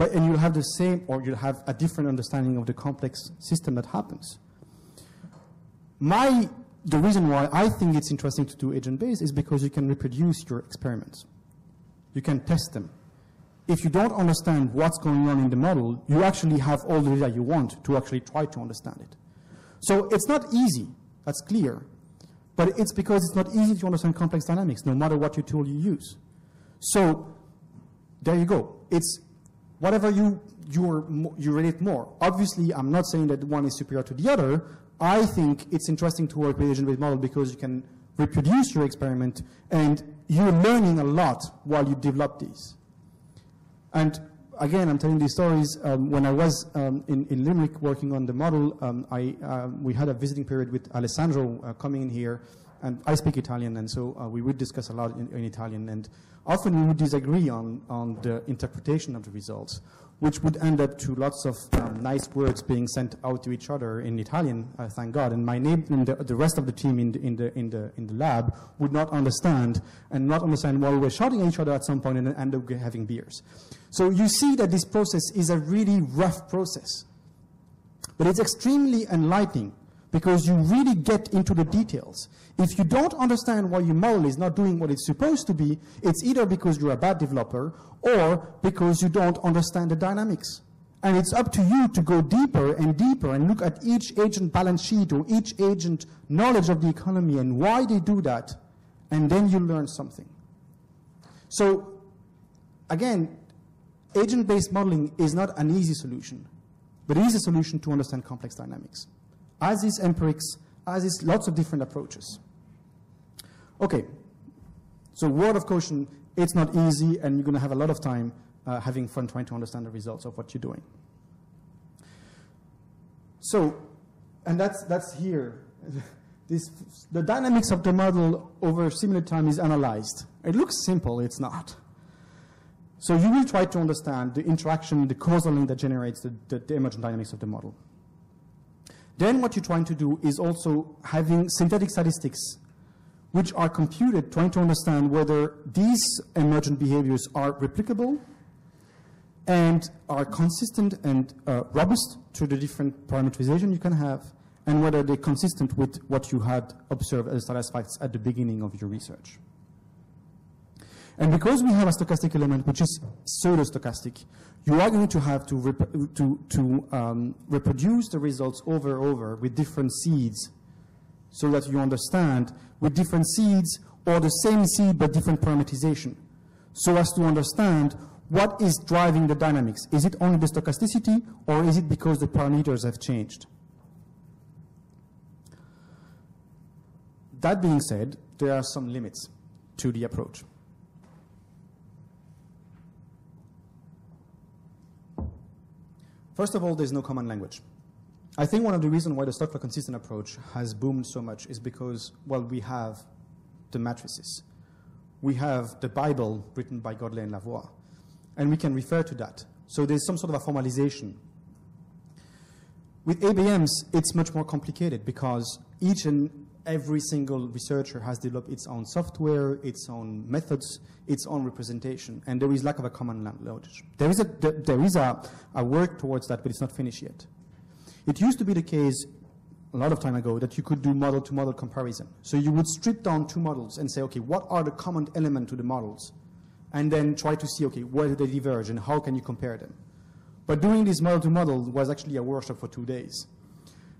But, and you'll have the same, or you'll have a different understanding of the complex system that happens. My, the reason why I think it's interesting to do agent-based is because you can reproduce your experiments. You can test them. If you don't understand what's going on in the model, you actually have all the data you want to actually try to understand it. So it's not easy, that's clear. But it's because it's not easy to understand complex dynamics, no matter what your tool you use. So there you go. It's whatever you, you, you relate more. Obviously, I'm not saying that one is superior to the other. I think it's interesting to work with agent-based model because you can reproduce your experiment and you're learning a lot while you develop these. And again, I'm telling these stories. Um, when I was um, in, in, Limerick working on the model, um, I, uh, we had a visiting period with Alessandro uh, coming in here, and I speak Italian, and so uh, we would discuss a lot in, in, Italian, and often we would disagree on, on the interpretation of the results, which would end up to lots of um, nice words being sent out to each other in Italian, uh, thank God, and my name and the, the, rest of the team in the, in, the, in, the, in the lab would not understand, and not understand while we're shouting at each other at some point and end up having beers. So you see that this process is a really rough process. But it's extremely enlightening because you really get into the details. If you don't understand why your model is not doing what it's supposed to be, it's either because you're a bad developer or because you don't understand the dynamics. And it's up to you to go deeper and deeper and look at each agent balance sheet or each agent knowledge of the economy and why they do that, and then you learn something. So, again, Agent-based modeling is not an easy solution, but it is a solution to understand complex dynamics, as is empirics, as is lots of different approaches. Okay, so word of caution, it's not easy, and you're going to have a lot of time uh, having fun trying to understand the results of what you're doing. So, and that's, that's here. This, the dynamics of the model over similar time is analyzed. It looks simple, it's not. So you will try to understand the interaction, the causal link that generates the, the, the emergent dynamics of the model. Then what you're trying to do is also having synthetic statistics which are computed, trying to understand whether these emergent behaviors are replicable and are consistent and uh, robust to the different parameterization you can have, and whether they're consistent with what you had observed as status at the beginning of your research. And because we have a stochastic element which is pseudo-stochastic, you are going to have to, to, to um, reproduce the results over and over with different seeds so that you understand with different seeds or the same seed but different parameterization so as to understand what is driving the dynamics. Is it only the stochasticity or is it because the parameters have changed? That being said, there are some limits to the approach. First of all, there's no common language. I think one of the reasons why the stock consistent approach has boomed so much is because, well, we have the matrices. We have the Bible written by Godley and Lavoie, and we can refer to that. So there's some sort of a formalization. With ABMs, it's much more complicated because each and every single researcher has developed its own software, its own methods, its own representation, and there is lack of a common language. There is a, there is a, a work towards that, but it's not finished yet. It used to be the case a lot of time ago that you could do model-to-model -model comparison. So you would strip down two models and say, okay, what are the common elements to the models? And then try to see, okay, where do they diverge and how can you compare them? But doing this model-to-model -model was actually a workshop for two days.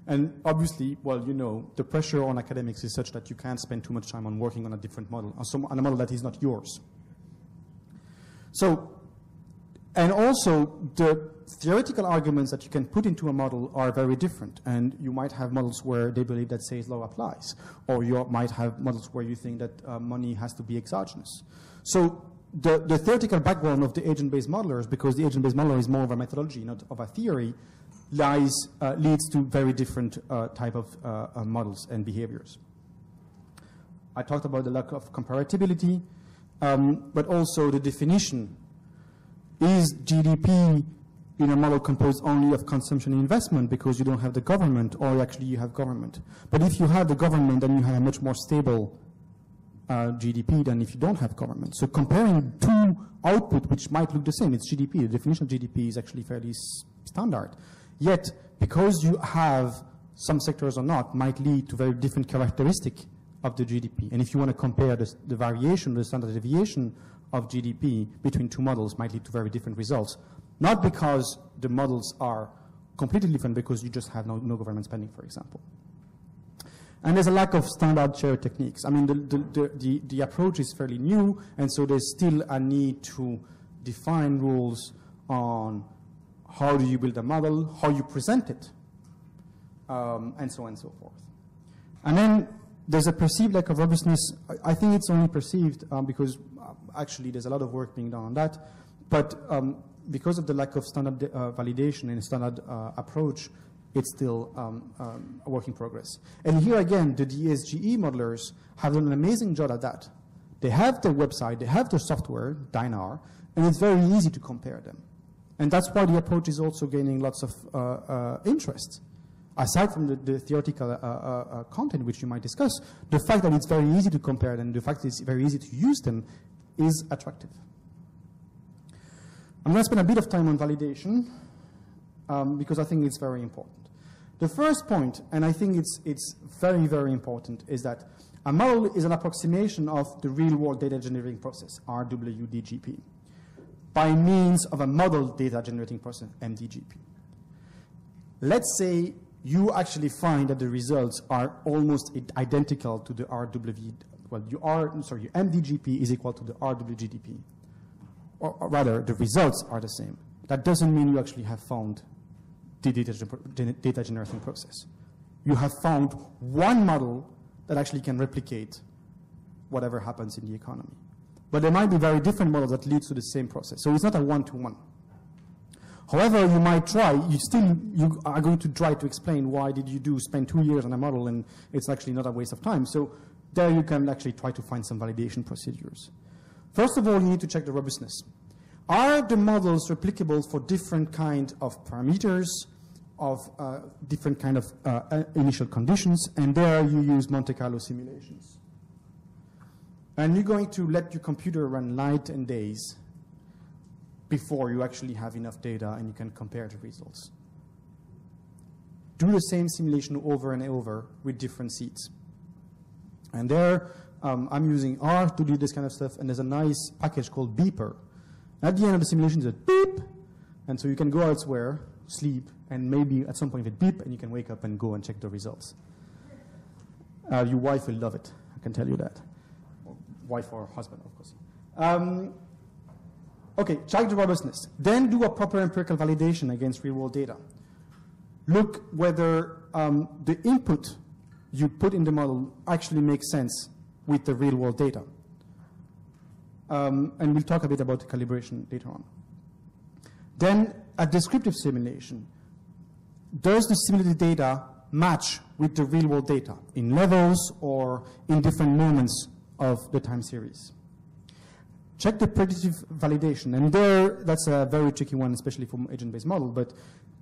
And obviously, well, you know, the pressure on academics is such that you can't spend too much time on working on a different model, on, some, on a model that is not yours. So, and also the theoretical arguments that you can put into a model are very different. And you might have models where they believe that Say's law applies. Or you might have models where you think that uh, money has to be exogenous. So the, the theoretical background of the agent-based modelers, because the agent-based modeler is more of a methodology, not of a theory, lies, uh, leads to very different uh, type of uh, uh, models and behaviors. I talked about the lack of comparability, um, but also the definition. Is GDP in a model composed only of consumption and investment because you don't have the government, or actually you have government? But if you have the government, then you have a much more stable uh, GDP than if you don't have government. So comparing two output, which might look the same, it's GDP. The definition of GDP is actually fairly standard. Yet, because you have some sectors or not, might lead to very different characteristic of the GDP. And if you want to compare the, the variation, the standard deviation of GDP between two models might lead to very different results. Not because the models are completely different, because you just have no, no government spending, for example. And there's a lack of standard share techniques. I mean, the, the, the, the, approach is fairly new, and so there's still a need to define rules on how do you build a model, how you present it, um, and so on and so forth. And then there's a perceived lack of robustness. I, I think it's only perceived um, because uh, actually there's a lot of work being done on that. But um, because of the lack of standard uh, validation and standard uh, approach, it's still um, um, a work in progress. And here again, the DSGE modelers have done an amazing job at that. They have their website, they have their software, Dynare, and it's very easy to compare them. And that's why the approach is also gaining lots of uh, uh, interest. Aside from the, the theoretical uh, uh, uh, content which you might discuss, the fact that it's very easy to compare them, the fact that it's very easy to use them is attractive. I'm going to spend a bit of time on validation um, because I think it's very important. The first point, and I think it's, it's very, very important, is that a model is an approximation of the real-world data generating process, RWDGP, by means of a model data generating process, MDGP. Let's say you actually find that the results are almost identical to the RW, well, you are, sorry, your MDGP is equal to the RWGDP. Or, or rather, the results are the same. That doesn't mean you actually have found the data, generating process. You have found one model that actually can replicate whatever happens in the economy. But there might be very different models that lead to the same process. So it's not a one-to-one. However, you might try, you still you are going to try to explain why did you do spend two years on a model and it's actually not a waste of time. So there you can actually try to find some validation procedures. First of all, you need to check the robustness. Are the models replicable for different kind of parameters, of uh, different kind of uh, initial conditions, and there you use Monte Carlo simulations. And you're going to let your computer run night and days before you actually have enough data and you can compare the results. Do the same simulation over and over with different seeds. And there, um, I'm using R to do this kind of stuff, and there's a nice package called beepr, at the end of the simulation, it's a beep, and so you can go elsewhere, sleep, and maybe at some point it beep, and you can wake up and go and check the results. Uh, your wife will love it, I can tell you that. Or wife or husband, of course. Um, okay, check the robustness. Then do a proper empirical validation against real-world data. Look whether um, the input you put in the model actually makes sense with the real-world data. Um, and we'll talk a bit about the calibration later on. Then a descriptive simulation. Does the simulated data match with the real world data in levels or in different moments of the time series? Check the predictive validation. And there, that's a very tricky one, especially for agent-based model. But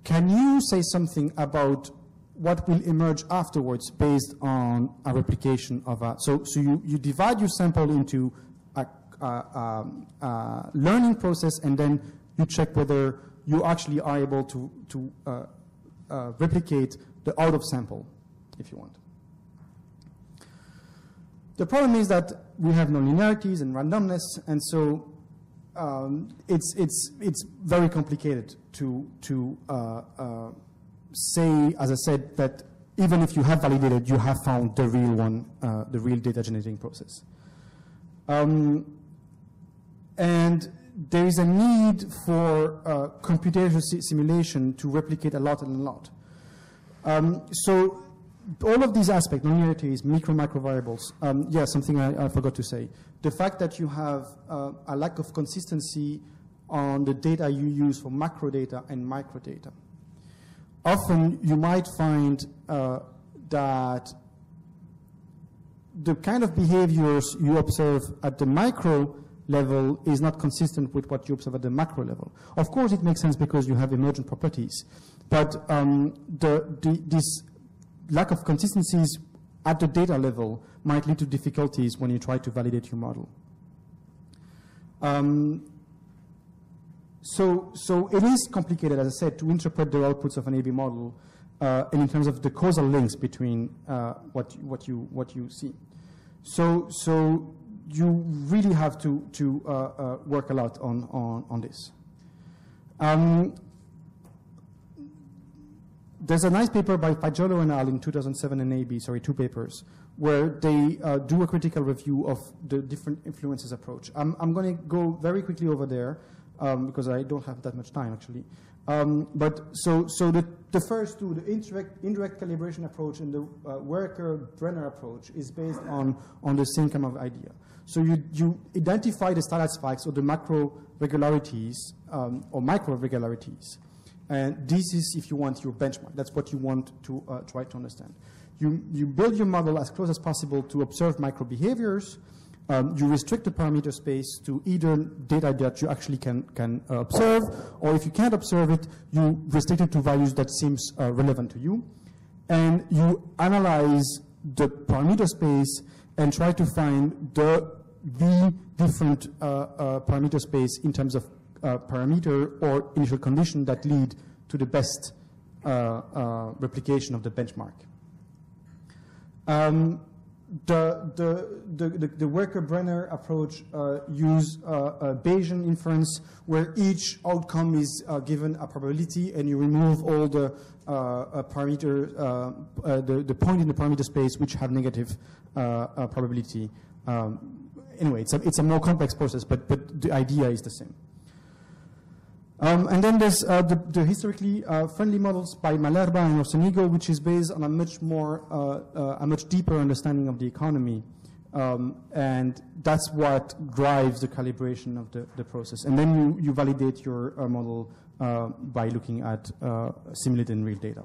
can you say something about what will emerge afterwards based on a replication of a, so, so you, you divide your sample into a uh, um, uh, learning process, and then you check whether you actually are able to, to uh, replicate the out of sample, if you want. The problem is that we have nonlinearities and randomness, and so um, it's, it's, it's very complicated to, to uh, uh, say, as I said, that even if you have validated, you have found the real one, uh, the real data generating process. Um, and there is a need for uh, computational simulation to replicate a lot and a lot. Um, so all of these aspects, nonlinearities, micro, macro variables, um, yeah, something I, I, forgot to say. The fact that you have uh, a lack of consistency on the data you use for macro data and micro data. Often you might find uh, that the kind of behaviors you observe at the micro level is not consistent with what you observe at the macro level. Of course, it makes sense because you have emergent properties, but um, the, the, this lack of consistencies at the data level might lead to difficulties when you try to validate your model. Um, so, so it is complicated, as I said, to interpret the outputs of an AB model uh, and in terms of the causal links between uh, what, what, you, what you see. So, so you really have to, to uh, uh, work a lot on, on, on this. Um, there's a nice paper by Fagiolo and al. in 2007 and AB, sorry, two papers, where they uh, do a critical review of the different influences approach. I'm, I'm going to go very quickly over there um, because I don't have that much time, actually. Um, but so, so the, the first two, the indirect, indirect calibration approach and the uh, Werker-Brenner approach is based on, on the same kind of idea. So you, you identify the stylized spikes or the macro regularities um, or micro regularities. And this is, if you want, your benchmark. That's what you want to uh, try to understand. You, you build your model as close as possible to observe micro behaviors. Um, you restrict the parameter space to either data that you actually can, can uh, observe, or if you can't observe it, you restrict it to values that seems uh, relevant to you. And you analyze the parameter space and try to find the the different uh, uh, parameter space in terms of uh, parameter or initial condition that lead to the best replication of the benchmark. Um, the, the, the, the, Werker-Brenner approach uh, use uh, Bayesian inference where each outcome is uh, given a probability and you remove all the parameter, the, the point in the parameter space which have negative probability. Um, anyway, it's a, it's a more complex process, but, but the idea is the same. Um, and then there's uh, the, the, historically uh, friendly models by Malerba and Orsenigo, which is based on a much more, uh, uh, a much deeper understanding of the economy. Um, and that's what drives the calibration of the, the process. And then you, you validate your uh, model uh, by looking at simulated and real data.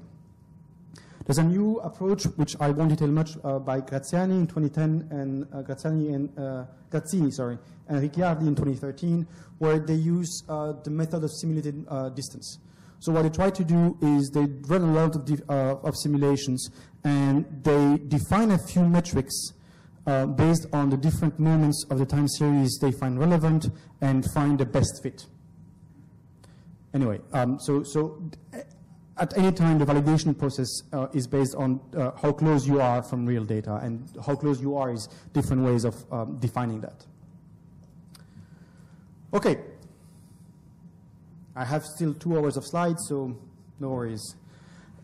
There's a new approach, which I won't detail much, uh, by Graziani in 2010 and uh, Graziani and uh, Grazzini, sorry, and Richiardi in 2013, where they use uh, the method of simulated uh, distance. So what they try to do is they run a lot of, uh, of simulations and they define a few metrics based on the different moments of the time series they find relevant and find the best fit. Anyway, um, so, so at any time, the validation process uh, is based on uh, how close you are from real data, and how close you are is different ways of um, defining that. Okay. I have still two hours of slides, so no worries.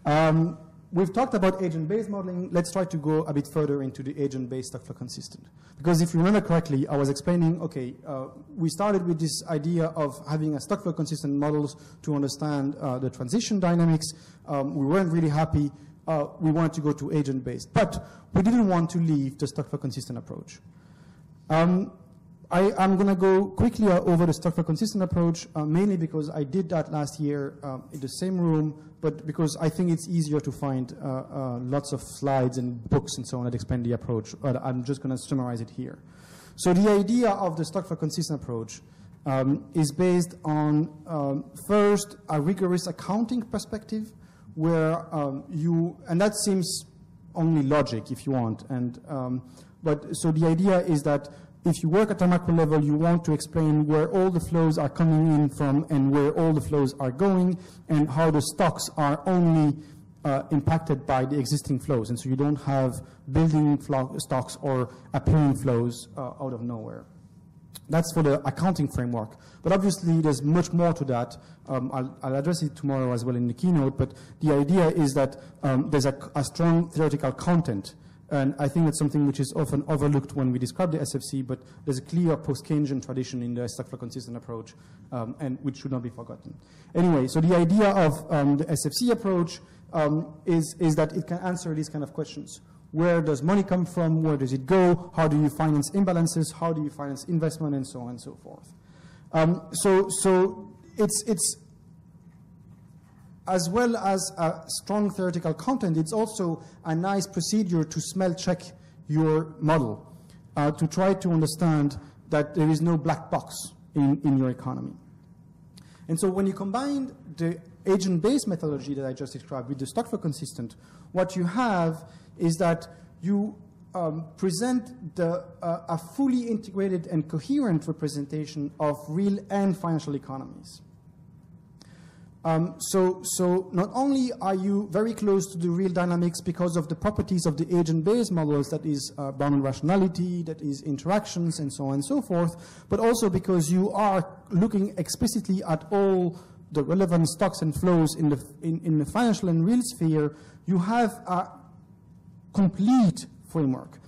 Um, we've talked about agent-based modeling. Let's try to go a bit further into the agent-based stock flow consistent. Because if you remember correctly, I was explaining, okay, uh, we started with this idea of having a stock flow consistent models to understand uh, the transition dynamics. Um, we weren't really happy. Uh, we wanted to go to agent-based. But we didn't want to leave the stock flow consistent approach. Um, I, am going to go quickly over the stock flow consistent approach, uh, mainly because I did that last year um, in the same room, but because I think it's easier to find uh, uh, lots of slides and books and so on that explain the approach. But I'm just going to summarize it here. So the idea of the stock flow consistent approach um, is based on, um, first, a rigorous accounting perspective, where um, you, and that seems only logic if you want, and um, but so the idea is that if you work at a macro level, you want to explain where all the flows are coming in from and where all the flows are going and how the stocks are only uh, impacted by the existing flows. And so you don't have building stocks or appearing flows uh, out of nowhere. That's for the accounting framework. But obviously, there's much more to that. Um, I'll, I'll, address it tomorrow as well in the keynote. But the idea is that um, there's a, a strong theoretical content and I think that's something which is often overlooked when we describe the SFC, but there's a clear post-Keynesian tradition in the flow consistent approach, um, and which should not be forgotten. Anyway, so the idea of um, the SFC approach um, is, is that it can answer these kind of questions. Where does money come from? Where does it go? How do you finance imbalances? How do you finance investment? And so on and so forth. Um, so, so it's, it's as well as a strong theoretical content, it's also a nice procedure to smell check your model uh, to try to understand that there is no black box in, in your economy. And so when you combine the agent-based methodology that I just described with the stock flow consistent, what you have is that you um, present the, uh, a fully integrated and coherent representation of real and financial economies. Um, so, so not only are you very close to the real dynamics because of the properties of the agent-based models, that is uh, bounded rationality, that is interactions, and so on and so forth, but also because you are looking explicitly at all the relevant stocks and flows in the, in, in the financial and real sphere, you have a complete framework.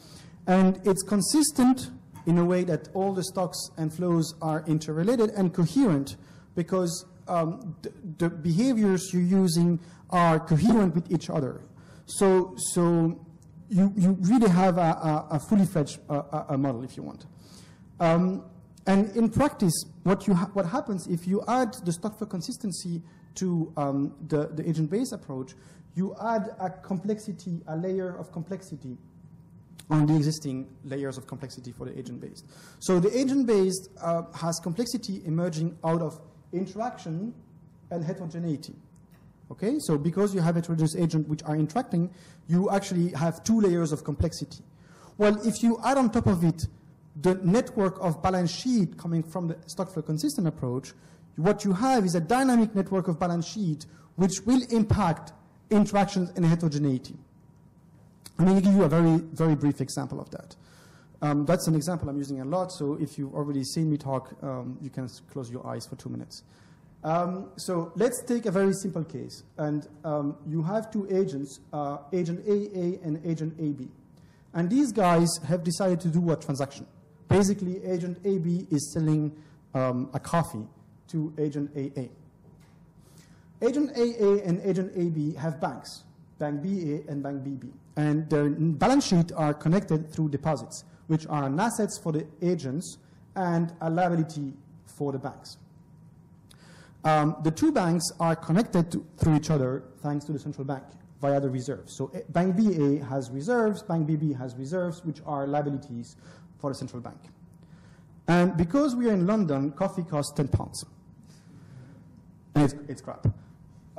And it's consistent in a way that all the stocks and flows are interrelated and coherent because um, the, the, behaviors you're using are coherent with each other. So, so you, you really have a, a, a fully fledged uh, a model if you want. Um, and in practice, what, you ha what happens if you add the stock flow consistency to um, the, the agent-based approach, you add a complexity, a layer of complexity on the existing layers of complexity for the agent-based. So the agent-based uh, has complexity emerging out of interaction and heterogeneity. Okay, so because you have heterogeneous agents which are interacting, you actually have two layers of complexity. Well, if you add on top of it the network of balance sheet coming from the stock flow consistent approach, what you have is a dynamic network of balance sheet which will impact interactions and heterogeneity. Going to give you a very, very brief example of that. Um, that's an example I'm using a lot, so if you've already seen me talk, um, you can close your eyes for two minutes. Um, so let's take a very simple case. And um, you have two agents, uh, agent AA and agent AB. And these guys have decided to do a transaction. Basically, agent AB is selling um, a coffee to agent AA. Agent AA and agent AB have banks, bank BA and bank BB. And their balance sheet are connected through deposits, which are an assets for the agents and a liability for the banks. Um, the two banks are connected to, through each other thanks to the central bank via the reserves. So eh, Bank BA has reserves, Bank BB has reserves, which are liabilities for the central bank. And because we are in London, coffee costs 10 pounds. And it's, it's crap.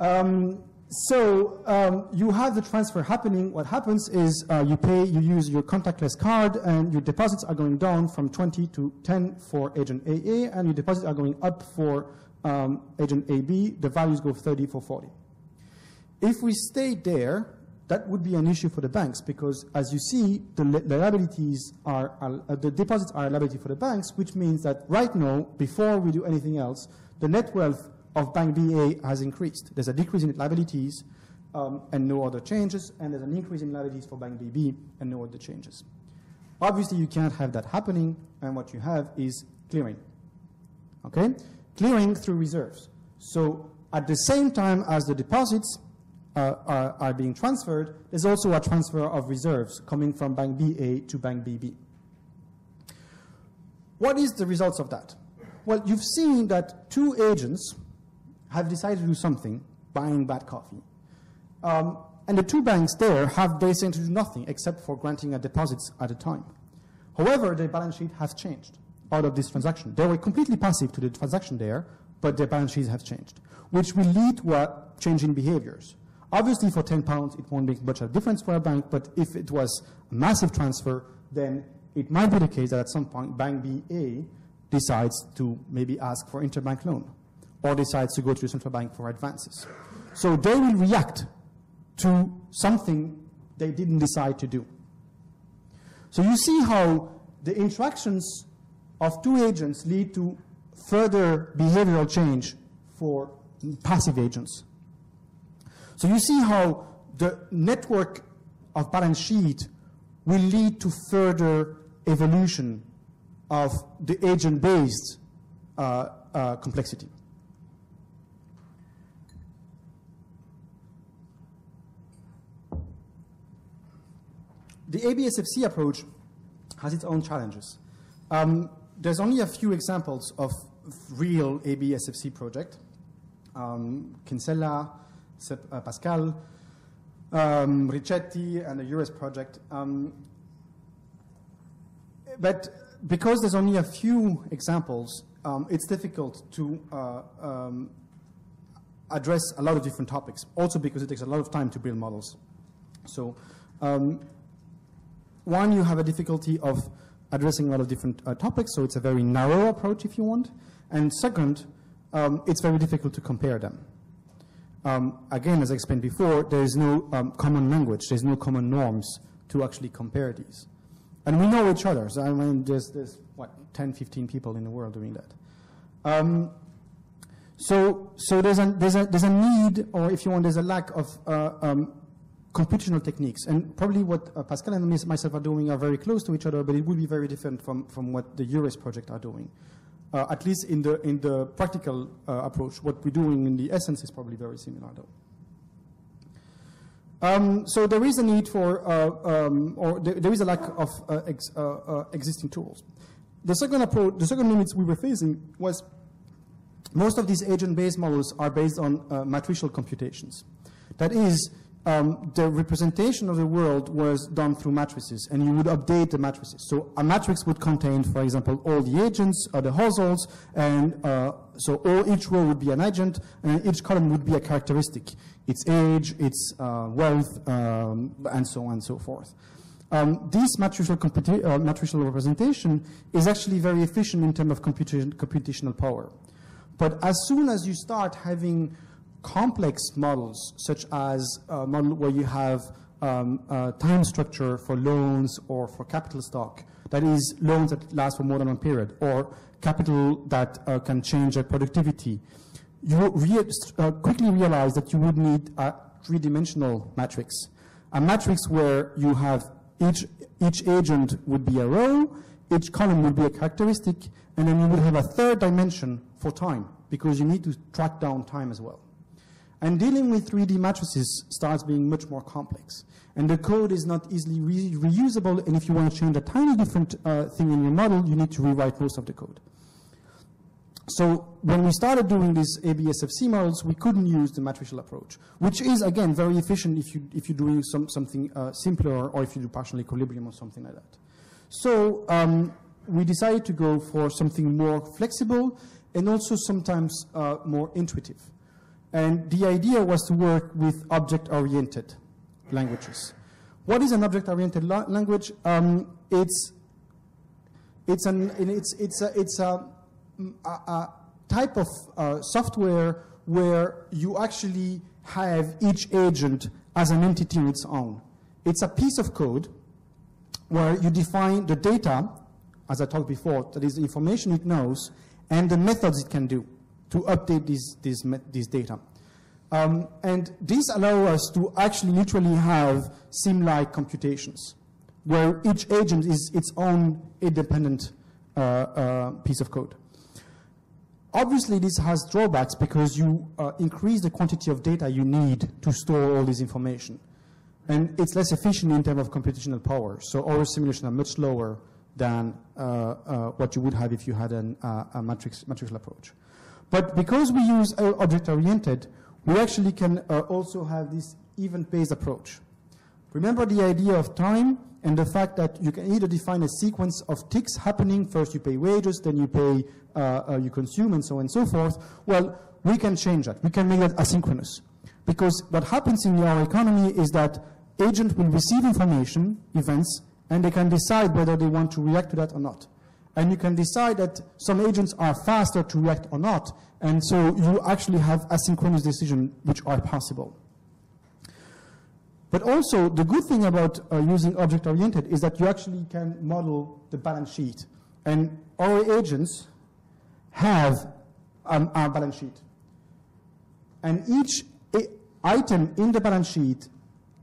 Um, so um, you have the transfer happening. What happens is uh, you pay, you use your contactless card, and your deposits are going down from 20 to 10 for agent AA, and your deposits are going up for um, agent AB. The values go 30 for 40. If we stay there, that would be an issue for the banks because, as you see, the, liabilities are, uh, the deposits are a liability for the banks, which means that right now, before we do anything else, the net wealth of Bank BA has increased. There's a decrease in liabilities um, and no other changes, and there's an increase in liabilities for Bank BB and no other changes. Obviously, you can't have that happening, and what you have is clearing. Okay? Clearing through reserves. So at the same time as the deposits, uh, are, are, being transferred, there's also a transfer of reserves coming from Bank BA to Bank BB. What is the results of that? Well, you've seen that two agents have decided to do something, buying bad coffee. Um, and the two banks there have basically to do nothing except for granting a deposits at a time. However, their balance sheet has changed out of this transaction. They were completely passive to the transaction there, but their balance sheets have changed, which will lead to a change in behaviors. Obviously, for 10 pounds, it won't make much of a difference for a bank, but if it was a massive transfer, then it might be the case that at some point, Bank BA decides to maybe ask for interbank loan or decides to go to the central bank for advances. So they will react to something they didn't decide to do. So you see how the interactions of two agents lead to further behavioral change for passive agents. So you see how the network of balance sheet will lead to further evolution of the agent-based uh, uh, complexity. The ABSFC approach has its own challenges. Um, there's only a few examples of real ABSFC project. Um, Kinsella, uh, Pascal, um, Riccetti, and the EURACE project. Um, but because there's only a few examples, um, it's difficult to uh, um, address a lot of different topics. Also because it takes a lot of time to build models. So um, one, you have a difficulty of addressing a lot of different uh, topics, so it's a very narrow approach if you want. And second, um, it's very difficult to compare them. Um, again, as I explained before, there is no um, common language, there's no common norms to actually compare these. And we know each other. So I mean, there's, there's what, 10, 15 people in the world doing that. Um, so, so there's a, there's, a, there's a need, or if you want, there's a lack of uh, um, computational techniques. And probably what uh, Pascal and myself are doing are very close to each other, but it would be very different from, from what the EURACE project are doing. Uh, at least in the, in the practical uh, approach. What we're doing in the essence is probably very similar, though. Um, so there is a need for, uh, um, or there, there is a lack of uh, ex, uh, existing tools. The second approach, the second limits we were facing was most of these agent-based models are based on matricial computations. That is, um, the representation of the world was done through matrices, and you would update the matrices. So a matrix would contain, for example, all the agents, or the households, and uh, so all, each row would be an agent, and each column would be a characteristic, its age, its uh, wealth, um, and so on and so forth. Um, this matricial, uh, matricial, representation is actually very efficient in terms of computation, computational power. But as soon as you start having complex models, such as a model where you have um, time structure for loans or for capital stock, that is loans that last for more than one period, or capital that uh, can change at productivity, you uh, quickly realize that you would need a three-dimensional matrix. A matrix where you have each, each agent would be a row, each column would be a characteristic, and then you would have a third dimension for time, because you need to track down time as well. And dealing with 3D matrices starts being much more complex. And the code is not easily re reusable, and if you want to change a tiny different uh, thing in your model, you need to rewrite most of the code. So when we started doing these ABSFC models, we couldn't use the matricial approach, which is, again, very efficient if, you, if you're doing some, something uh, simpler or if you do partial equilibrium or something like that. So um, we decided to go for something more flexible and also sometimes uh, more intuitive. And the idea was to work with object-oriented languages. What is an object-oriented language? Um, it's it's an it's it's a, it's a, a, type of uh, software where you actually have each agent as an entity on its own. It's a piece of code where you define the data, as I talked before, that is the information it knows, and the methods it can do to update these, these, these data. Um, and these allow us to actually literally have sim-like computations, where each agent is its own independent uh, uh, piece of code. Obviously, this has drawbacks because you uh, increase the quantity of data you need to store all this information. And it's less efficient in terms of computational power. So our simulations are much slower than uh, uh, what you would have if you had an, uh, a matrix, matricial approach. But because we use object-oriented, we actually can uh, also have this event-based approach. Remember the idea of time and the fact that you can either define a sequence of ticks happening, first you pay wages, then you pay, uh, uh, you consume, and so on and so forth. Well, we can change that. We can make that asynchronous. Because what happens in our economy is that agent will receive information, events, and they can decide whether they want to react to that or not. And you can decide that some agents are faster to react or not, and so you actually have asynchronous decisions which are possible. But also, the good thing about uh, using object-oriented is that you actually can model the balance sheet. And our agents have um, a balance sheet. And each item in the balance sheet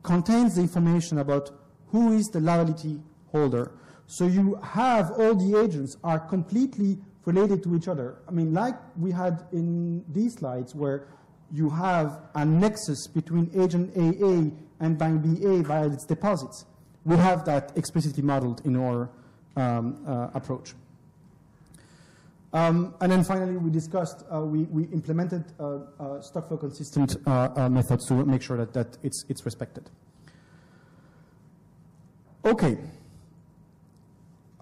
contains the information about who is the liability holder, so you have all the agents are completely related to each other. I mean, like we had in these slides where you have a nexus between agent AA and bank BA via its deposits. We have that explicitly modeled in our um, uh, approach. Um, and then finally, we discussed, uh, we, we, implemented uh, uh stock flow consistent uh, uh, methods to make sure that, that it's, it's respected. Okay.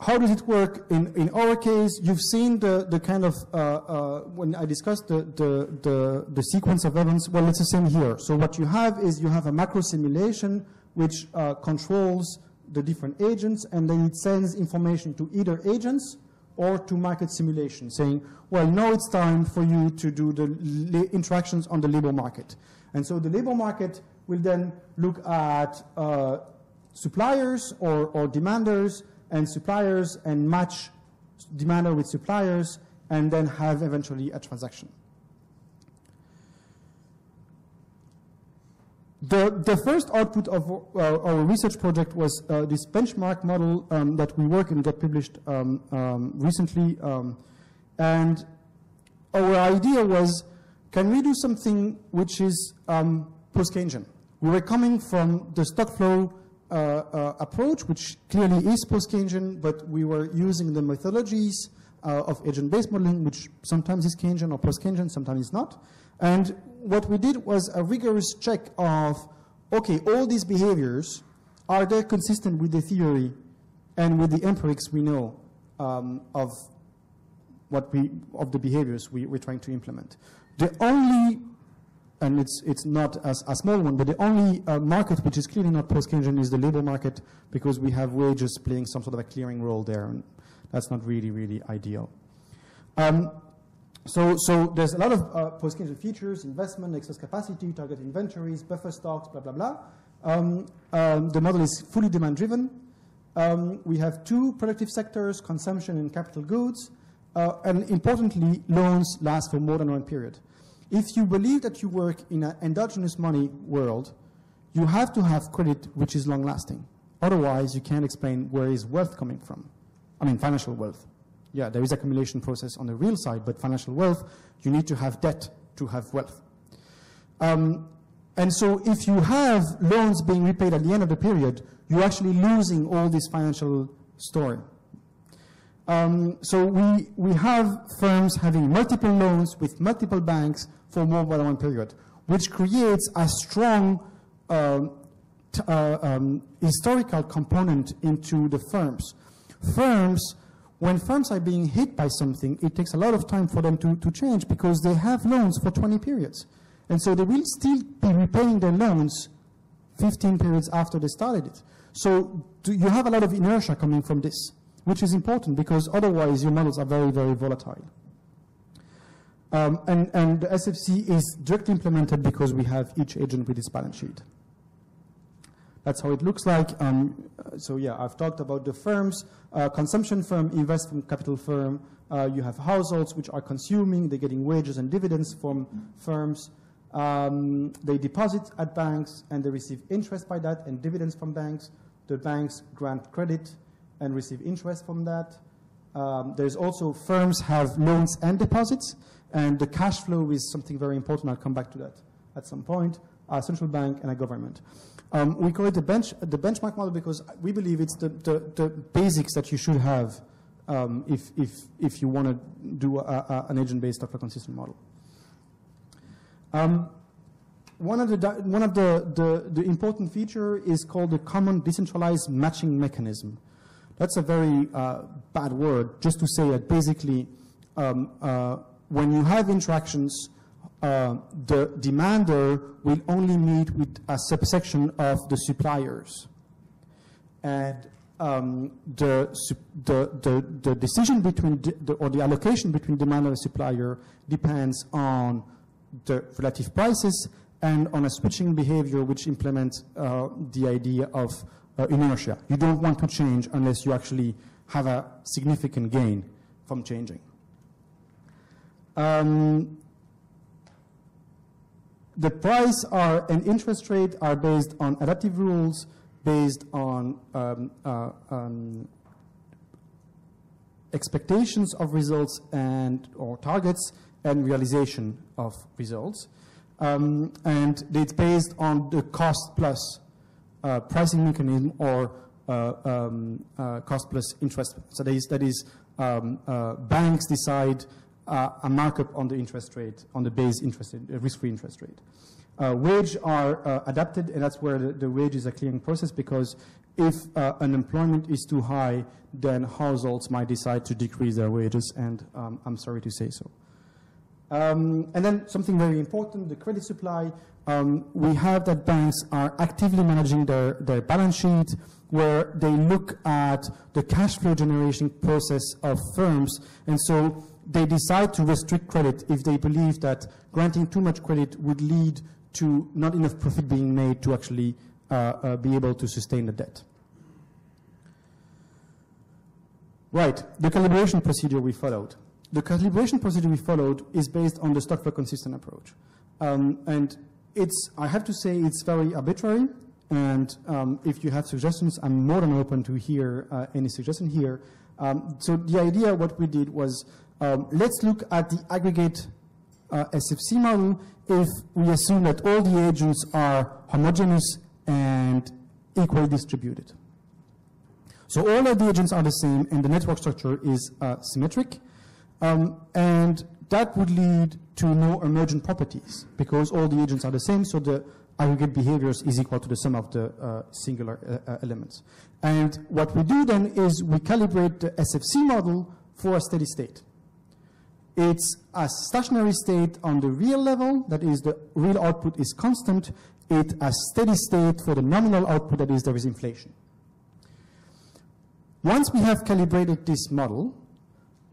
How does it work in, in our case? You've seen the, the kind of, uh, uh, when I discussed the, the, the, the, sequence of events, well, it's the same here. So what you have is you have a macro simulation which uh, controls the different agents, and then it sends information to either agents or to market simulation, saying, well, now it's time for you to do the interactions on the labor market. And so the labor market will then look at uh, suppliers or, or demanders and suppliers and match demander with suppliers and then have eventually a transaction. The, the first output of uh, our research project was uh, this benchmark model um, that we work and got published um, um, recently. Um, and our idea was, can we do something which is um, post-Keynesian? We were coming from the stock flow approach, which clearly is post-Keynesian, but we were using the methodologies uh, of agent-based modeling, which sometimes is Keynesian or post-Keynesian, sometimes it's not. And what we did was a rigorous check of, okay, all these behaviors, are they consistent with the theory and with the empirics we know um, of what we, of the behaviors we, we're trying to implement. The only, and it's, it's not as a small one, but the only uh, market which is clearly not post-Keynesian is the labor market because we have wages playing some sort of a clearing role there. And that's not really, really ideal. Um, so, so there's a lot of uh, post-Keynesian features, investment, excess capacity, target inventories, buffer stocks, blah, blah, blah. Um, um, the model is fully demand-driven. Um, we have two productive sectors, consumption and capital goods. Uh, and importantly, loans last for more than one period. If you believe that you work in an endogenous money world, you have to have credit which is long-lasting. Otherwise, you can't explain where is wealth coming from. I mean, financial wealth yeah, there is accumulation process on the real side, but financial wealth, you need to have debt to have wealth. Um, and so if you have loans being repaid at the end of the period, you're actually losing all this financial story. Um, so we, we have firms having multiple loans with multiple banks for more than one period, which creates a strong uh, uh, um, historical component into the firms. Firms when firms are being hit by something, it takes a lot of time for them to, to change because they have loans for 20 periods. And so they will still be repaying their loans 15 periods after they started it. So you have a lot of inertia coming from this, which is important because otherwise your models are very, very volatile. Um, and, and the SFC is directly implemented because we have each agent with its balance sheet. That's how it looks like. Um, so yeah, I've talked about the firms. Uh, consumption firm, investment capital firm. Uh, you have households which are consuming. They're getting wages and dividends from firms. Um, they deposit at banks and they receive interest by that and dividends from banks. The banks grant credit and receive interest from that. Um, there's also firms have loans and deposits, and the cash flow is something very important. I'll come back to that at some point. A central bank and a government. Um, we call it the, bench, the benchmark model because we believe it's the, the, the basics that you should have um, if, if, if you want to do a, a, an agent-based stock consistent model. Um, one of, the, one of the, the, the, important feature is called the common decentralized matching mechanism. That's a very uh, bad word, just to say that basically um, uh, when you have interactions uh, the demander will only meet with a subsection of the suppliers. And um, the, the, the, the, decision between, the, or the allocation between demander and supplier depends on the relative prices and on a switching behavior which implements uh, the idea of uh, inertia. You don't want to change unless you actually have a significant gain from changing. Um, the price are, and interest rate are based on adaptive rules, based on um, uh, um, expectations of results and or targets and realization of results. Um, and it's based on the cost plus uh, pricing mechanism or uh, um, uh, cost plus interest. So that is, that is um, uh, banks decide a markup on the interest rate, on the base interest uh, risk-free interest rate. Uh, wage are uh, adapted, and that's where the, the, wage is a clearing process because if uh, unemployment is too high, then households might decide to decrease their wages, and um, I'm sorry to say so. Um, and then something very important, the credit supply. Um, we have that banks are actively managing their, their balance sheet, where they look at the cash flow generation process of firms, and so they decide to restrict credit if they believe that granting too much credit would lead to not enough profit being made to actually uh, uh, be able to sustain the debt. Right, the calibration procedure we followed. The calibration procedure we followed is based on the stock flow consistent approach. Um, and it's, I have to say, it's very arbitrary. And um, if you have suggestions, I'm more than open to hear uh, any suggestion here. Um, so the idea, what we did was, um, let's look at the aggregate uh, SFC model if we assume that all the agents are homogeneous and equally distributed. So all of the agents are the same and the network structure is uh, symmetric. Um, and that would lead to no emergent properties because all the agents are the same, so the aggregate behaviors is equal to the sum of the uh, singular uh, uh elements. And what we do then is we calibrate the SFC model for a steady state. It's a stationary state on the real level, that is the real output is constant. It's a steady state for the nominal output, that is there is inflation. Once we have calibrated this model,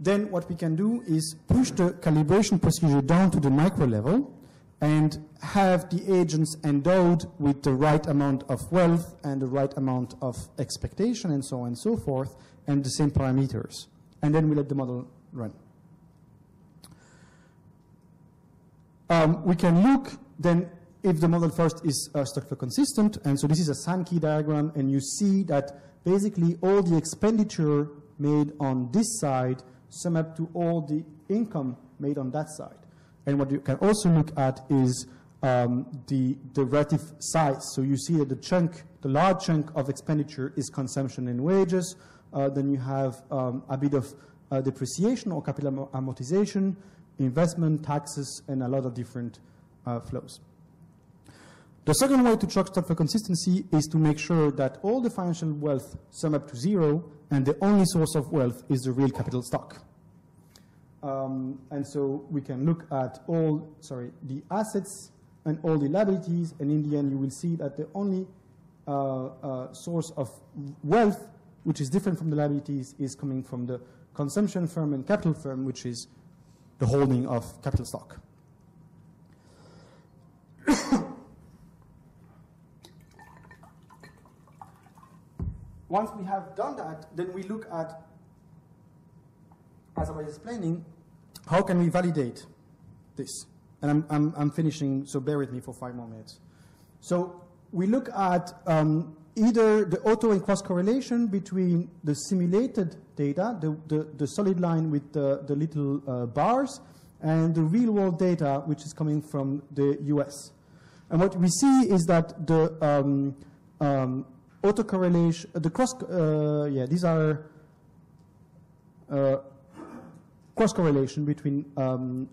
then what we can do is push the calibration procedure down to the micro level and have the agents endowed with the right amount of wealth and the right amount of expectation and so on and so forth and the same parameters. And then we let the model run. Um, we can look then if the model first is uh, structure consistent, and so this is a Sankey diagram, and you see that basically all the expenditure made on this side sum up to all the income made on that side. And what you can also look at is um, the, the relative size. So you see that the chunk, the large chunk of expenditure is consumption and wages. Uh, then you have um, a bit of uh, depreciation or capital amortization investment, taxes, and a lot of different uh, flows. The second way to track for consistency is to make sure that all the financial wealth sum up to zero, and the only source of wealth is the real capital stock. Um, and so we can look at all, sorry, the assets and all the liabilities, and in the end you will see that the only uh, uh, source of wealth, which is different from the liabilities, is coming from the consumption firm and capital firm, which is the holding of capital stock. Once we have done that, then we look at, as I was explaining, how can we validate this? And I'm, I'm, I'm finishing, so bear with me for five more minutes. So we look at um, either the auto and cross correlation between the simulated data, the, the, the solid line with the, the little uh, bars, and the real world data which is coming from the US. And what we see is that the um, um, autocorrelation, the cross, uh, yeah, these are uh, cross correlation between, um,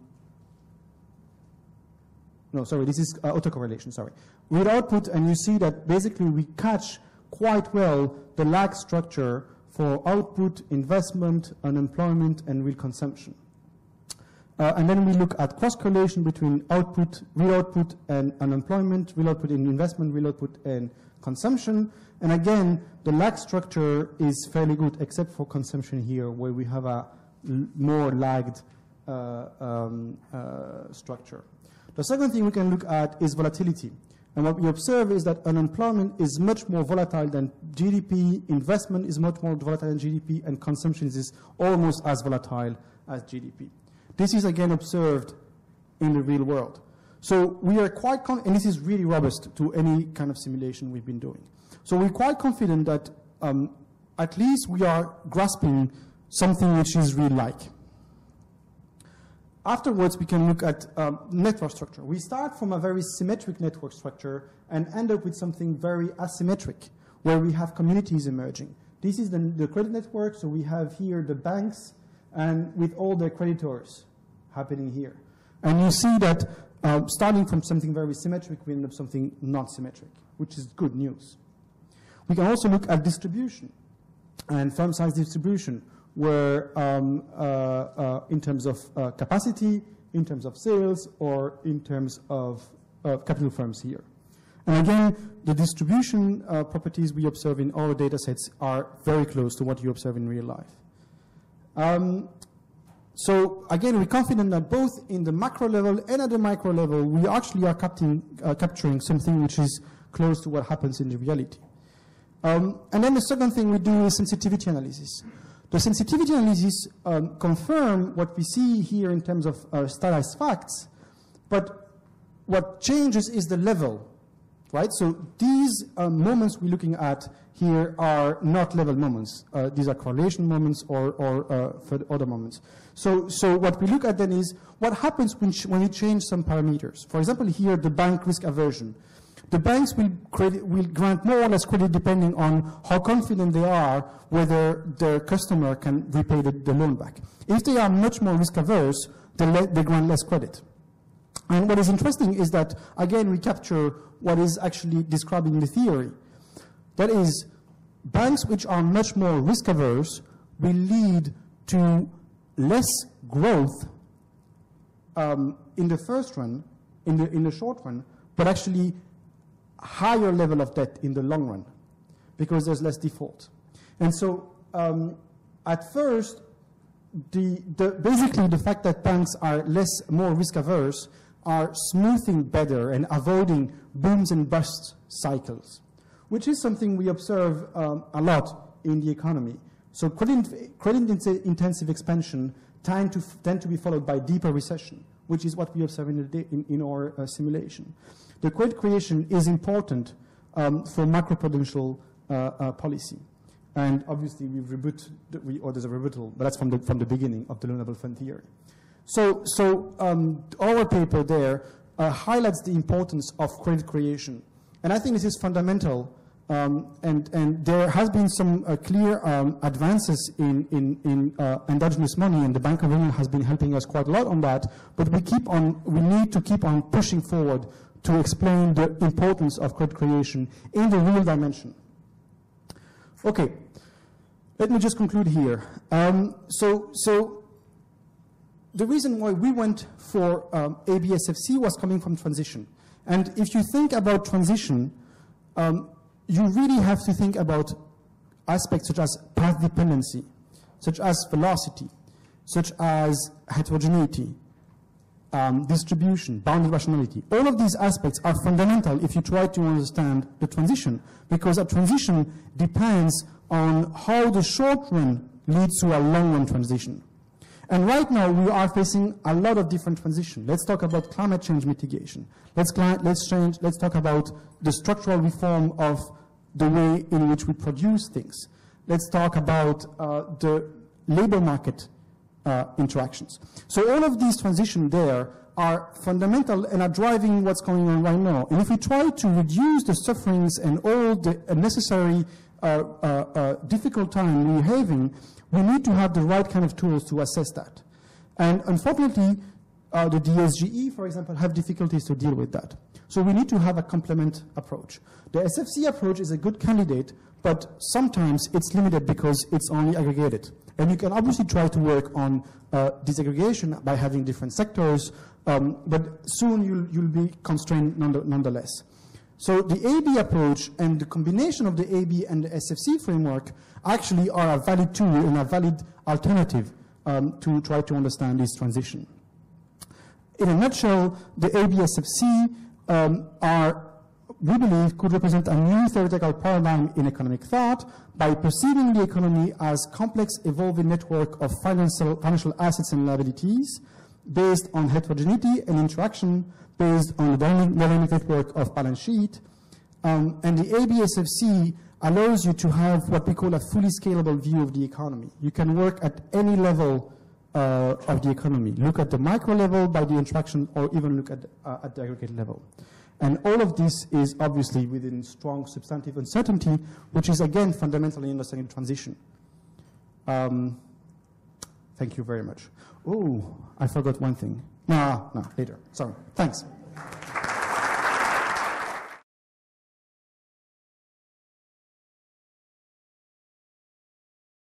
no, sorry, this is uh, autocorrelation, sorry with output, and you see that basically we catch quite well the lag structure for output, investment, unemployment, and real consumption. Uh, and then we look at cross correlation between output, real output, and unemployment, real output in investment, real output, and consumption. And again, the lag structure is fairly good, except for consumption here, where we have a more lagged uh, um, uh, structure. The second thing we can look at is volatility. And what we observe is that unemployment is much more volatile than GDP, investment is much more volatile than GDP, and consumption is almost as volatile as GDP. This is again observed in the real world. So we are quite, and this is really robust to any kind of simulation we've been doing. So we're quite confident that um, at least we are grasping something which is real-like. Afterwards, we can look at um, network structure. We start from a very symmetric network structure and end up with something very asymmetric, where we have communities emerging. This is the, the credit network, so we have here the banks and with all their creditors happening here. And you see that uh, starting from something very symmetric, we end up something not symmetric, which is good news. We can also look at distribution and firm size distribution, where um, uh, uh, in terms of uh, capacity, in terms of sales, or in terms of capital firms here. And again, the distribution uh, properties we observe in our data sets are very close to what you observe in real life. Um, so again, we're confident that both in the macro level and at the micro level, we actually are capturing, uh, capturing something which is close to what happens in the reality. Um, and then the second thing we do is sensitivity analysis. The sensitivity analysis um, confirm what we see here in terms of uh, stylized facts, but what changes is the level, right? So these uh, moments we're looking at here are not level moments. Uh, these are correlation moments or, or uh, other moments. So, so what we look at then is what happens when, when you change some parameters. For example, here the bank risk aversion. The banks will, credit, will grant more or less credit depending on how confident they are whether their customer can repay the, the loan back. If they are much more risk averse, they, they grant less credit. And what is interesting is that, again, we capture what is actually describing the theory. That is, banks which are much more risk averse will lead to less growth um, in the first run, in the, in the short run, but actually higher level of debt in the long run because there's less default. And so um, at first, the, the, basically the fact that banks are less, more risk averse are smoothing better and avoiding booms and bust cycles, which is something we observe um, a lot in the economy. So credit, credit intensive expansion tend to, tend to be followed by deeper recession, which is what we observe in, the, in, in our uh, simulation. The credit creation is important um, for macroprudential uh, uh, policy. And obviously, we reboot, we, or there's a rebuttal, but that's from the, from the beginning of the loanable fund theory. So, so um, our paper there uh, highlights the importance of credit creation. And I think this is fundamental. Um, and, and there has been some uh, clear um, advances in, in, in uh, endogenous money, and the Bank of England has been helping us quite a lot on that. But we keep on, we need to keep on pushing forward to explain the importance of credit creation in the real dimension. Okay, let me just conclude here. Um, so, so the reason why we went for um, ABSFC was coming from transition. And if you think about transition, um, you really have to think about aspects such as path dependency, such as velocity, such as heterogeneity, um, distribution, bounded rationality. All of these aspects are fundamental if you try to understand the transition, because a transition depends on how the short run leads to a long run transition. And right now, we are facing a lot of different transitions. Let's talk about climate change mitigation. Let's, let's, change, let's talk about the structural reform of the way in which we produce things. Let's talk about uh, the labor market uh, interactions. So all of these transitions there are fundamental and are driving what's going on right now. And if we try to reduce the sufferings and all the necessary uh, uh, uh difficult time we're having, we need to have the right kind of tools to assess that. And unfortunately, uh, the DSGE, for example, have difficulties to deal with that. So we need to have a complement approach. The SFC approach is a good candidate, but sometimes it's limited because it's only aggregated. And you can obviously try to work on uh, disaggregation by having different sectors, um, but soon you'll, you'll be constrained nonetheless. So the AB approach and the combination of the AB and the SFC framework actually are a valid tool and a valid alternative um, to try to understand this transition. In a nutshell, the AB SFC um, are, we believe, could represent a new theoretical paradigm in economic thought by perceiving the economy as complex evolving network of financial, financial assets and liabilities based on heterogeneity and interaction based on the dynamic network of balance sheet. Um, and the ABSFC allows you to have what we call a fully scalable view of the economy. You can work at any level uh, of the economy. Look at the micro level by the interaction or even look at, uh, at the aggregate level. And all of this is obviously within strong substantive uncertainty, which is again fundamentally understanding transition. Um, Thank you very much. Oh, I forgot one thing. No, no, later. Sorry. Thanks.